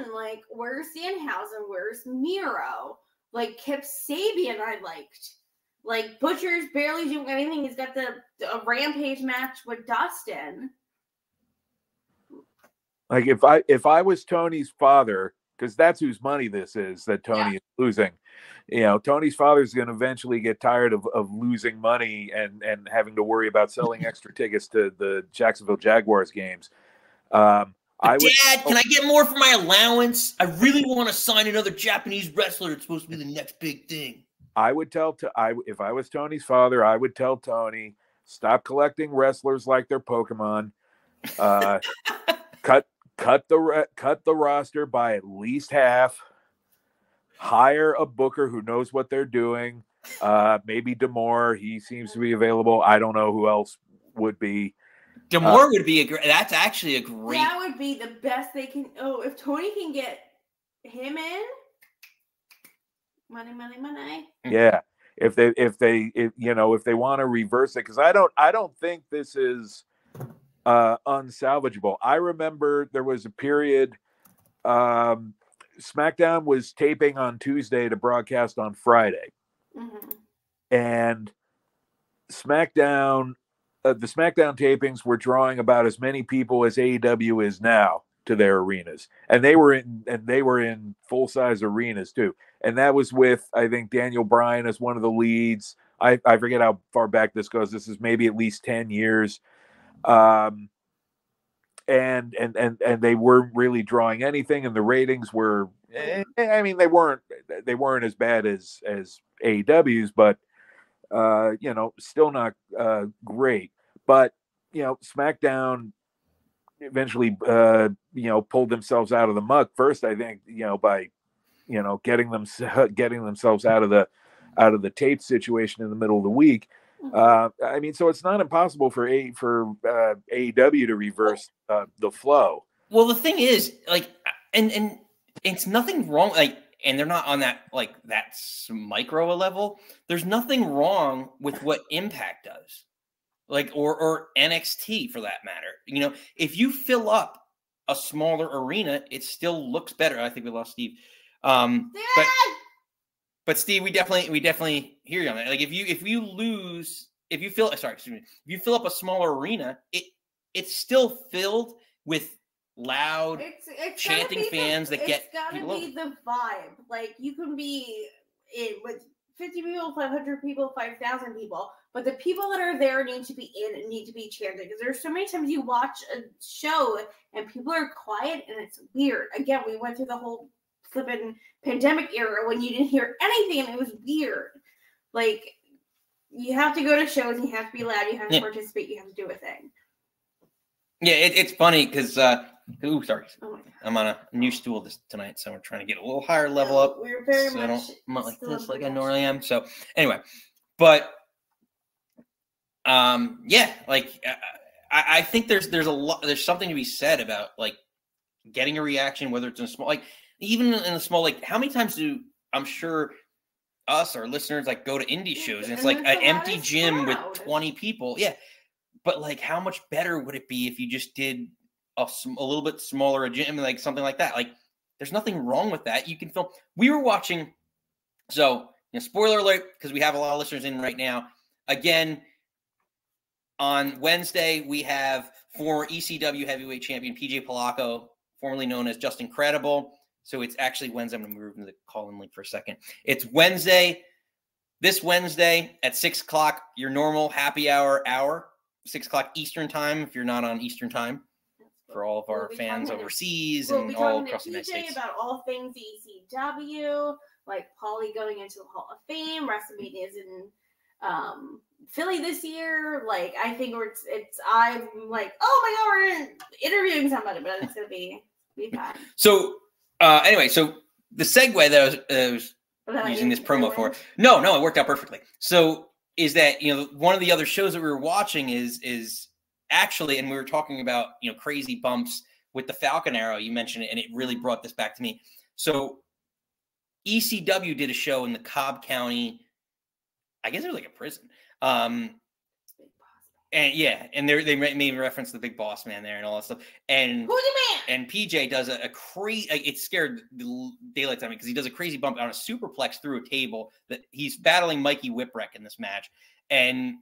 again, like where's Danhausen? Where's Miro? Like Kip Sabian, I liked. Like Butcher's barely doing anything. He's got the a rampage match with Dustin. Like if I if I was Tony's father, because that's whose money this is that Tony Yeah. is losing. You know, Tony's father's going to eventually get tired of, of losing money and and having to worry about selling extra tickets to the Jacksonville Jaguars games. Um, I would. Dad, can I get more for my allowance? I really want to sign another Japanese wrestler. It's supposed to be the next big thing. I would tell to I if I was Tony's father, I would tell Tony stop collecting wrestlers like they're Pokemon. Uh, cut cut the re- cut the roster by at least half. Hire a booker who knows what they're doing. Uh, maybe Demore, he seems to be available. I don't know who else would be. Demore would be a great. That's actually a great. That would be the best they can. Oh, if Tony can get him in, money, money, money. Yeah, if they if they if, you know if they want to reverse it because I don't I don't think this is uh unsalvageable. I remember there was a period um SmackDown was taping on Tuesday to broadcast on Friday hmm and SmackDown uh, the SmackDown tapings were drawing about as many people as AEW is now to their arenas, and they were in and they were in full size arenas too. And that was with I think Daniel Bryan as one of the leads. I I forget how far back this goes. This is maybe at least ten years. Um, and and and and they weren't really drawing anything, and the ratings were. eh, I mean, they weren't they weren't as bad as as AEW's, but uh, you know, still not uh, great. But you know, SmackDown eventually, uh, you know, pulled themselves out of the muck. First, I think, you know, by you know, getting them getting themselves out of the out of the tape situation in the middle of the week. Mhm. Uh, I mean, so it's not impossible for a for uh, AEW to reverse uh, the flow. Well, the thing is, like, and and it's nothing wrong. Like, and they're not on that like that micro level. There's nothing wrong with what Impact does, like, or or NXT for that matter. You know, if you fill up a smaller arena, it still looks better. I think we lost Steve. Um, but Dad! But Steve, we definitely we definitely hear you on that. Like if you if you lose if you fill sorry excuse me if you fill up a smaller arena, it it's still filled with loud. It's, it's chanting the- fans that get It's gotta be the vibe. Like you can be in with fifty people, five hundred people, five thousand people, but the people that are there need to be in and need to be chanting. Because there's so many times you watch a show and people are quiet and it's weird. Again, we went through the whole flipping pandemic era when you didn't hear anything and it was weird. Like you have to go to shows, you have to be loud, you have to Yeah. participate, you have to do a thing. Yeah, it, it's funny because uh, ooh sorry, Oh. I'm on a new stool this tonight, so we're trying to get a little higher level No, up. We're very so I much don't I'm not like this like I normally am. So anyway, but um, yeah, like uh, I, I think there's there's a lot there's something to be said about like getting a reaction, whether it's in a small like even in a small like how many times do I'm sure us our listeners like go to indie shows and it's and like an empty gym with 20 people, yeah. But like, how much better would it be if you just did a, a little bit smaller a gym, like something like that? Like, there's nothing wrong with that. You can film. We were watching. So, you know, spoiler alert, because we have a lot of listeners in right now. Again, on Wednesday we have former ECW heavyweight champion PJ Polaco, formerly known as Justin Credible. So it's actually Wednesday. I'm going to move into the call-in link for a second. It's Wednesday, this Wednesday at six o'clock, your normal happy hour hour, six o'clock Eastern time. If you're not on Eastern time, for all of We'll our fans talking to- overseas We'll and all across to the United States. about all things ECW, like Polly going into the Hall of Fame. WrestleMania is in um, Philly this year. Like I think we're, it's, it's I'm like, oh my god, we're interviewing somebody, but it's gonna be be fun. So uh, anyway, so the segue that I was, uh, was using this promo for. No, no, it worked out perfectly. So is that you know one of the other shows that we were watching is is actually, and we were talking about you know crazy bumps with the Falcon Arrow. You mentioned it, and it really brought this back to me. So ECW did a show in the Cobb County. I guess it was like a prison. Um, and yeah, and they they ma- made reference to the big boss man there and all that stuff. And Who's the man? and PJ does a, a crazy. It scared the l- daylights out of me because he does a crazy bump on a superplex through a table. That he's battling Mikey Whipwreck in this match, and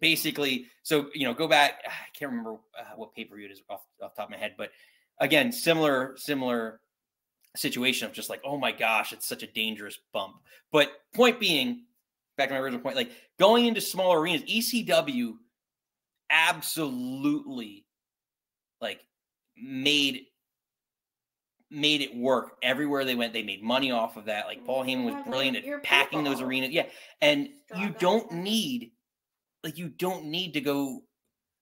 basically, so you know, go back. I can't remember uh, what pay per view it is off, off the top of my head, but again, similar similar situation of just like, oh my gosh, it's such a dangerous bump. But point being, back to my original point, like going into smaller arenas, ECW absolutely like made made it work everywhere they went. They made money off of that. Like Paul Heyman was brilliant at packing those arenas. Yeah, and Strong you don't need like you don't need to go.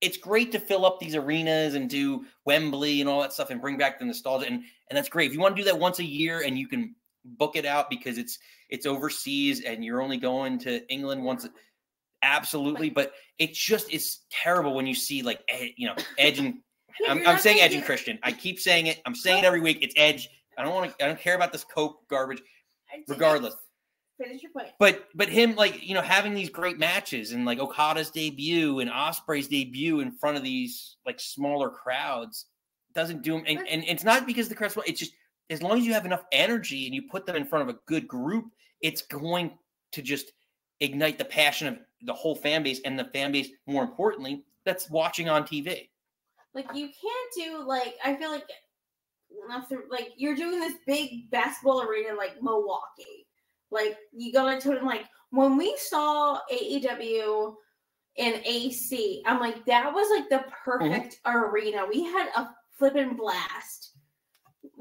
It's great to fill up these arenas and do Wembley and all that stuff and bring back the nostalgia and and that's great. If you want to do that once a year and you can book it out because it's it's overseas and you're only going to England once absolutely but it just is terrible when you see like you know edge and I'm, I'm saying edge and christian. I keep saying it. I'm saying it every week. It's edge. I don't want to i don't care about this coke garbage regardless. Finish your point. but but him like you know having these great matches and like okada's debut and ospreay's debut in front of these like smaller crowds doesn't do him and, and it's not because the crowd's it's just as long as you have enough energy and you put them in front of a good group it's going to just ignite the passion of the whole fan base and the fan base more importantly that's watching on tv Like you can't do like I feel like like you're doing this big basketball arena like Milwaukee. Like you go into it and like when we saw AEW in AC, I'm like that was like the mm-hmm. perfect arena. We had a flippin' blast.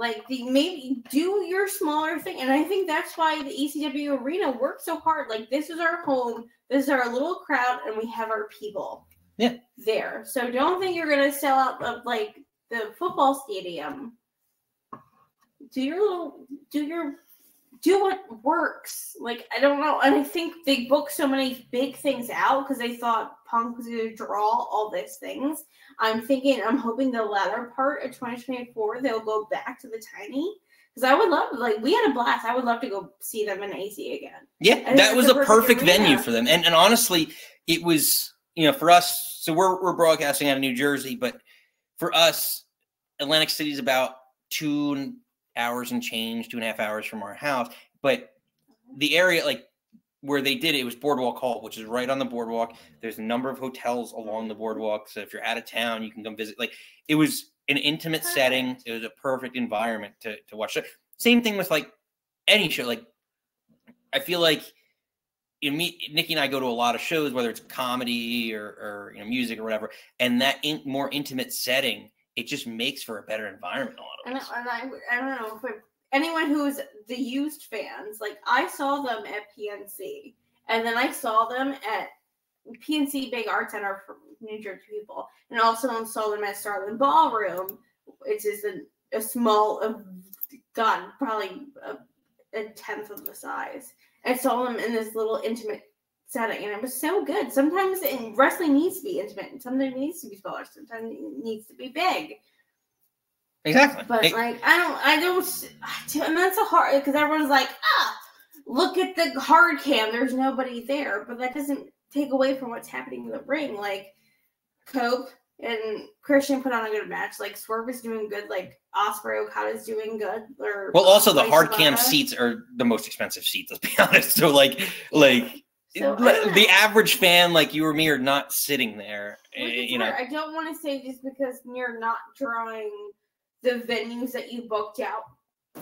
Like the maybe do your smaller thing, and I think that's why the ECW arena worked so hard. Like this is our home, this is our little crowd, and we have our people Yeah. there. So don't think you're gonna sell out of like the football stadium. do your little do your do what works. Like I don't know, and I think they booked so many big things out because they thought Punk to draw all these things. I'm thinking, I'm hoping the latter part of 2024 they'll go back to the tiny because I would love, like, we had a blast. I would love to go see them in AC again. Yeah, that was a perfect perfect venue for them. And and honestly, it was you know for us. So we're we're broadcasting out of New Jersey, but for us, Atlantic City is about two hours and change, two and a half hours from our house. But the area like where they did it, it was Boardwalk Hall, which is right on the boardwalk. There's a number of hotels along the boardwalk, so if you're out of town, you can come visit. Like it was an intimate setting. It was a perfect environment to to watch. Same thing with like any show. Like I feel like you know, me, Nikki and I go to a lot of shows, whether it's comedy or, or you know music or whatever, and that in, more intimate setting, it just makes for a better environment. A lot of And, and I, I don't know if anyone who is the used fans, like I saw them at PNC, and then I saw them at PNC Big Art Center for New Jersey people, and also saw them at Starland Ballroom, which is a, a small, uh, God, probably a, a tenth of the size. I saw them in this little intimate setting, and it was so good. Sometimes in, wrestling needs to be intimate, and sometimes it needs to be smaller, sometimes it needs to be big. Exactly. But It- like I don't, I don't, and that's a hard because everyone's like, ah, look at the hard cam. There's nobody there, but that doesn't take away from what's happening in the ring. Like Cope and Christian put on a good match. Like Swerve is doing good. Like Ospreay Okada's doing good. Or well, also the hard cam seats are the most expensive seats. Let's be honest. So like, like So, I le- don't the average fan like you or me are not sitting there. eh, you know. I don't want to say just because you're not drawing the venues that you booked out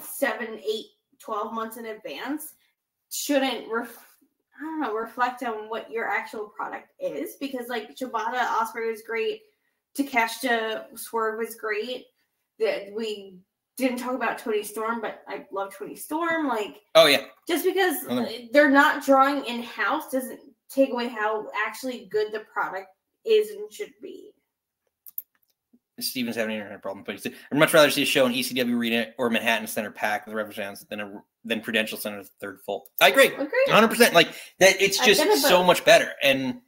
seven, eight, 12 months in advance shouldn't ref- I don't know, reflect on what your actual product is because like Shibata Ospreay was great, Takeshita Swerve was great. That we didn't talk about Toni Storm, but I love Toni Storm. Like oh yeah, just because Okay. they're not drawing in house doesn't take away how actually good the product is and should be. Steven's having an internet problem, but he said, I'd much rather see a show in ECW Arena or Manhattan Center packed with representatives than a than Prudential Center third full. I agree, Agree. hundred percent. Like that, it's just so much better. And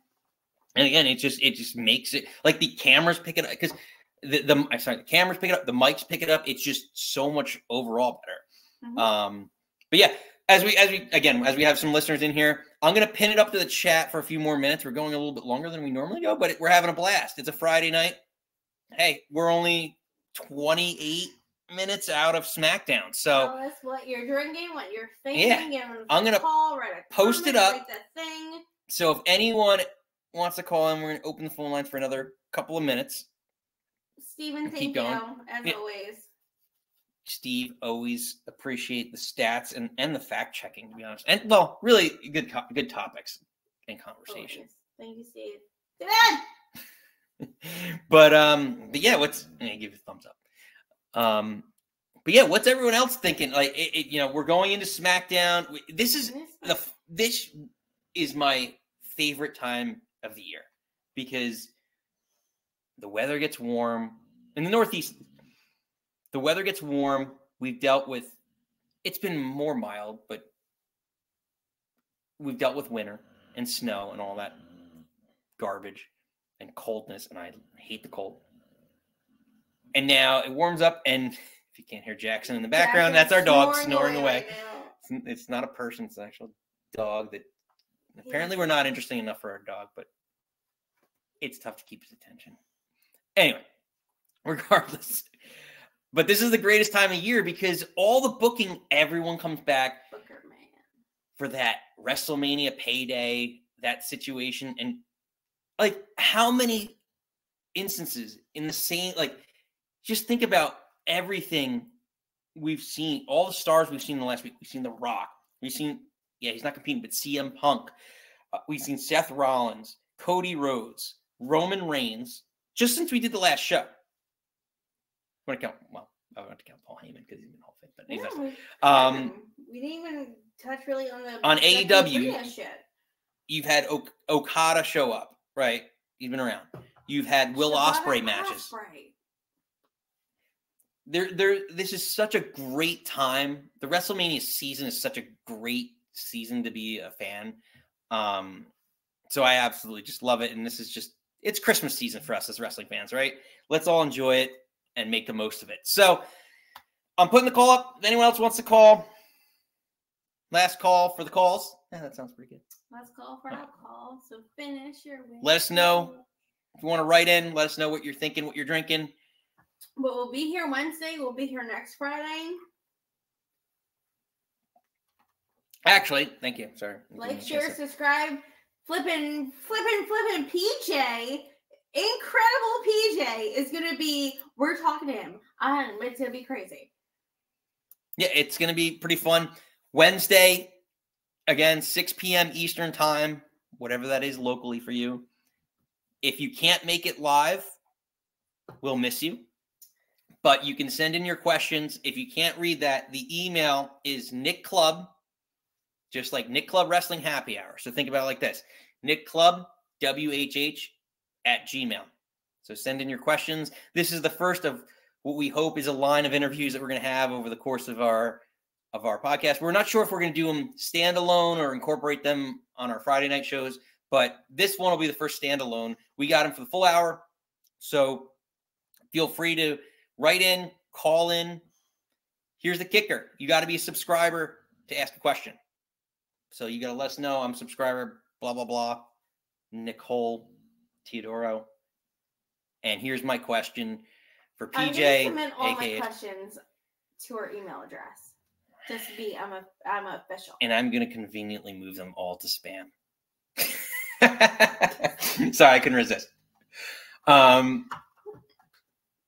and again, it just it just makes it like the cameras pick it up because the the I'm sorry, the cameras pick it up, the mics pick it up. It's just so much overall better. Mhm. Um, but yeah, as we as we again as we have some listeners in here, I'm gonna pin it up to the chat for a few more minutes. We're going a little bit longer than we normally go, but we're having a blast. It's a Friday night. Hey, we're only 28 minutes out of SmackDown, so Tell us what you're drinking, what you're thinking. a I'm gonna call, write a post it up. Thing. so if anyone wants to call in, we're gonna open the phone lines for another couple of minutes. Steven, Keep thank you as Yeah. always. Steve always appreciate the stats and and the fact checking to be honest, and well, really good co- good topics and conversation. Always. Thank you, Steve. Steven! but um, but yeah, what's give it a thumbs up. Um, but yeah, what's everyone else thinking? Like, it, it, you know, we're going into SmackDown. This is the this is my favorite time of the year because the weather gets warm in the Northeast. The weather gets warm. We've dealt with. It's been more mild, but we've dealt with winter and snow and all that garbage and coldness, and I hate the cold. And now it warms up, and if you can't hear Jackson in the background, that's our dog snoring away. right. It's, it's not a person; it's an actual dog. That apparently we're not interesting enough for our dog, but it's tough to keep his attention. Anyway, regardless. But this is the greatest time of year because all the booking, everyone comes back Booker man. for that WrestleMania payday, that situation, and like how many instances in the same like just think about everything we've seen, all the stars we've seen in the last week. We've seen The Rock, we've seen yeah, he's not competing, but CM Punk, uh, we've seen Seth Rollins, Cody Rhodes, Roman Reigns, just since we did the last show. I want to count well, I want to count Paul Heyman because he's been Hall of Fame, but we- um, we didn't even touch really on the On AEW, you've had ok- Okada show up, right? He's been around. You've had Will Ospreay matches. Ospreay. there there this is such a great time. The WrestleMania season is such a great season to be a fan. Um so I absolutely just love it and this is just it's Christmas season for us as wrestling fans, right? Let's all enjoy it and make the most of it. So I'm putting the call up. If anyone else wants to call, last call for the calls. Yeah, that sounds pretty good. Last call for alcohol. So finish your. Let us know. If you want to write in, let us know what you're thinking, what you're drinking. But we'll be here Wednesday. We'll be here next Friday. Actually, thank you. Sorry. Like, share, subscribe. Flipping, flipping, flipping. PJ, incredible PJ is gonna be. We're talking to him. Um, it's gonna be crazy. Yeah, it's going to be pretty fun. Wednesday, again, 6 p.m. Eastern time, whatever that is locally for you. If you can't make it live, we'll miss you. But you can send in your questions. If you can't read that, the email is Nick Club, just like Nick Club Wrestling Happy Hour. So think about it like this Nick Club, WHH at Gmail. So send in your questions. This is the first of what we hope is a line of interviews that we're going to have over the course of our of our podcast. We're not sure if we're going to do them standalone or incorporate them on our Friday night shows, but this one will be the first standalone. We got them for the full hour, so feel free to write in, call in. Here's the kicker: you got to be a subscriber to ask a question. So you got to let us know I'm a subscriber. Blah blah blah. Nicole Teodoro. And here's my question for PJ. I'm submit all aka my questions to our email address. Just be, I'm a, I'm a official. and I'm going to conveniently move them all to spam. Sorry, I couldn't resist. Um,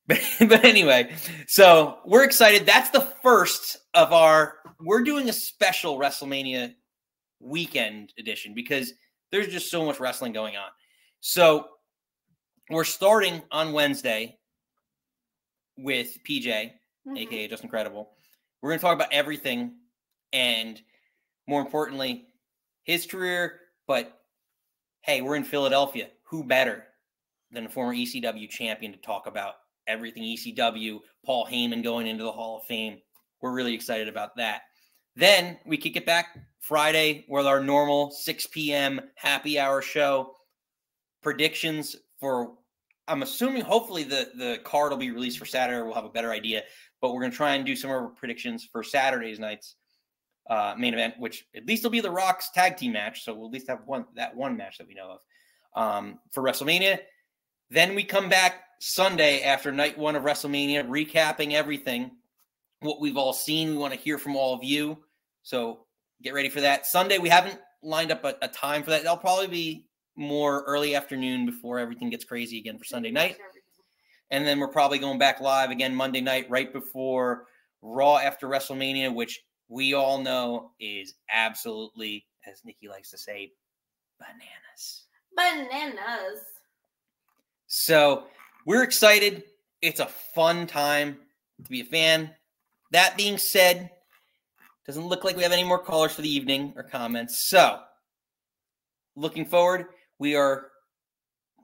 but, but anyway, so we're excited. That's the first of our. We're doing a special WrestleMania weekend edition because there's just so much wrestling going on. So we're starting on Wednesday with PJ Mhm. aka Justin Credible. We're going to talk about everything and more importantly, his career. But hey, we're in Philadelphia. Who better than a former ECW champion to talk about everything ECW? Paul Heyman going into the Hall of Fame. We're really excited about that. Then we kick it back Friday with our normal 6 p.m. happy hour show. Predictions for I'm assuming hopefully the the card will be released for Saturday. We'll have a better idea, but we're gonna try and do some of our predictions for Saturday's night's uh, main event, which at least will be the Rocks tag team match. So we'll at least have one that one match that we know of um, for WrestleMania. Then we come back Sunday after night one of WrestleMania, recapping everything, what we've all seen. We want to hear from all of you. So get ready for that. Sunday, we haven't lined up a, a time for that. That'll probably be more early afternoon before everything gets crazy again for Sunday night. And then we're probably going back live again Monday night, right before Raw after WrestleMania, which we all know is absolutely, as Nikki likes to say, bananas. Bananas. So we're excited. It's a fun time to be a fan. That being said, doesn't look like we have any more callers for the evening or comments. So looking forward, we are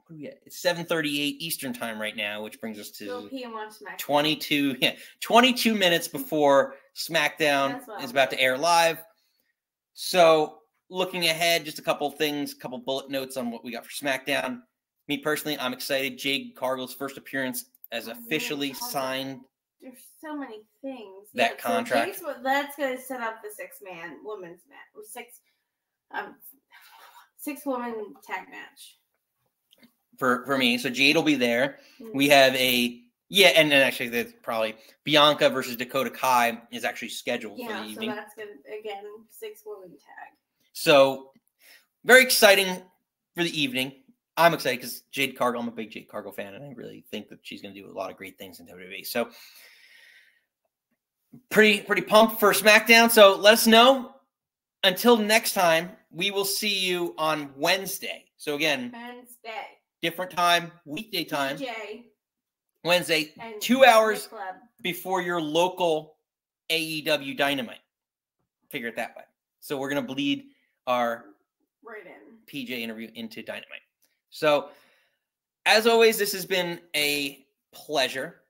what we at? It's 7:38 Eastern time right now, which brings us to pee and watch SmackDown. 22 yeah, 22 minutes before SmackDown is about to air live. So, looking ahead, just a couple things, a couple bullet notes on what we got for SmackDown. Me personally, I'm excited. Jade Cargill's first appearance as Oh, officially Cargill. signed. There's so many things. That so contract. What- that's going to set up the six man women's match six um six woman tag match. For, for me, so Jade will be there. Mm. We have a yeah, and then actually, there's probably Bianca versus Dakota Kai is actually scheduled for yeah, the so evening. that's good again. Six woman tag. So very exciting for the evening. I'm excited because Jade Cargill, I'm a big Jade Cargill fan, and I really think that she's going to do a lot of great things in WWE. So pretty pretty pumped for SmackDown. So let us know. Until next time, we will see you on Wednesday. So again, Wednesday. Different time, weekday time, DJ Wednesday, two hours before your local AEW Dynamite. Figure it that way. So we're gonna bleed our right in. PJ interview into Dynamite. So, as always, this has been a pleasure.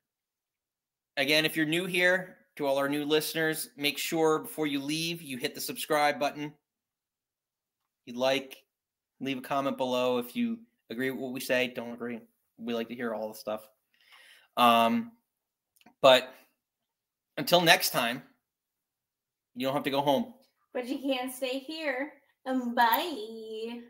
again, if you're new here, to all our new listeners, make sure before you leave, you hit the subscribe button. You like, leave a comment below if you agree with what we say, don't agree. We like to hear all the stuff. Um, but until next time, you don't have to go home. But you can't stay here. Bye.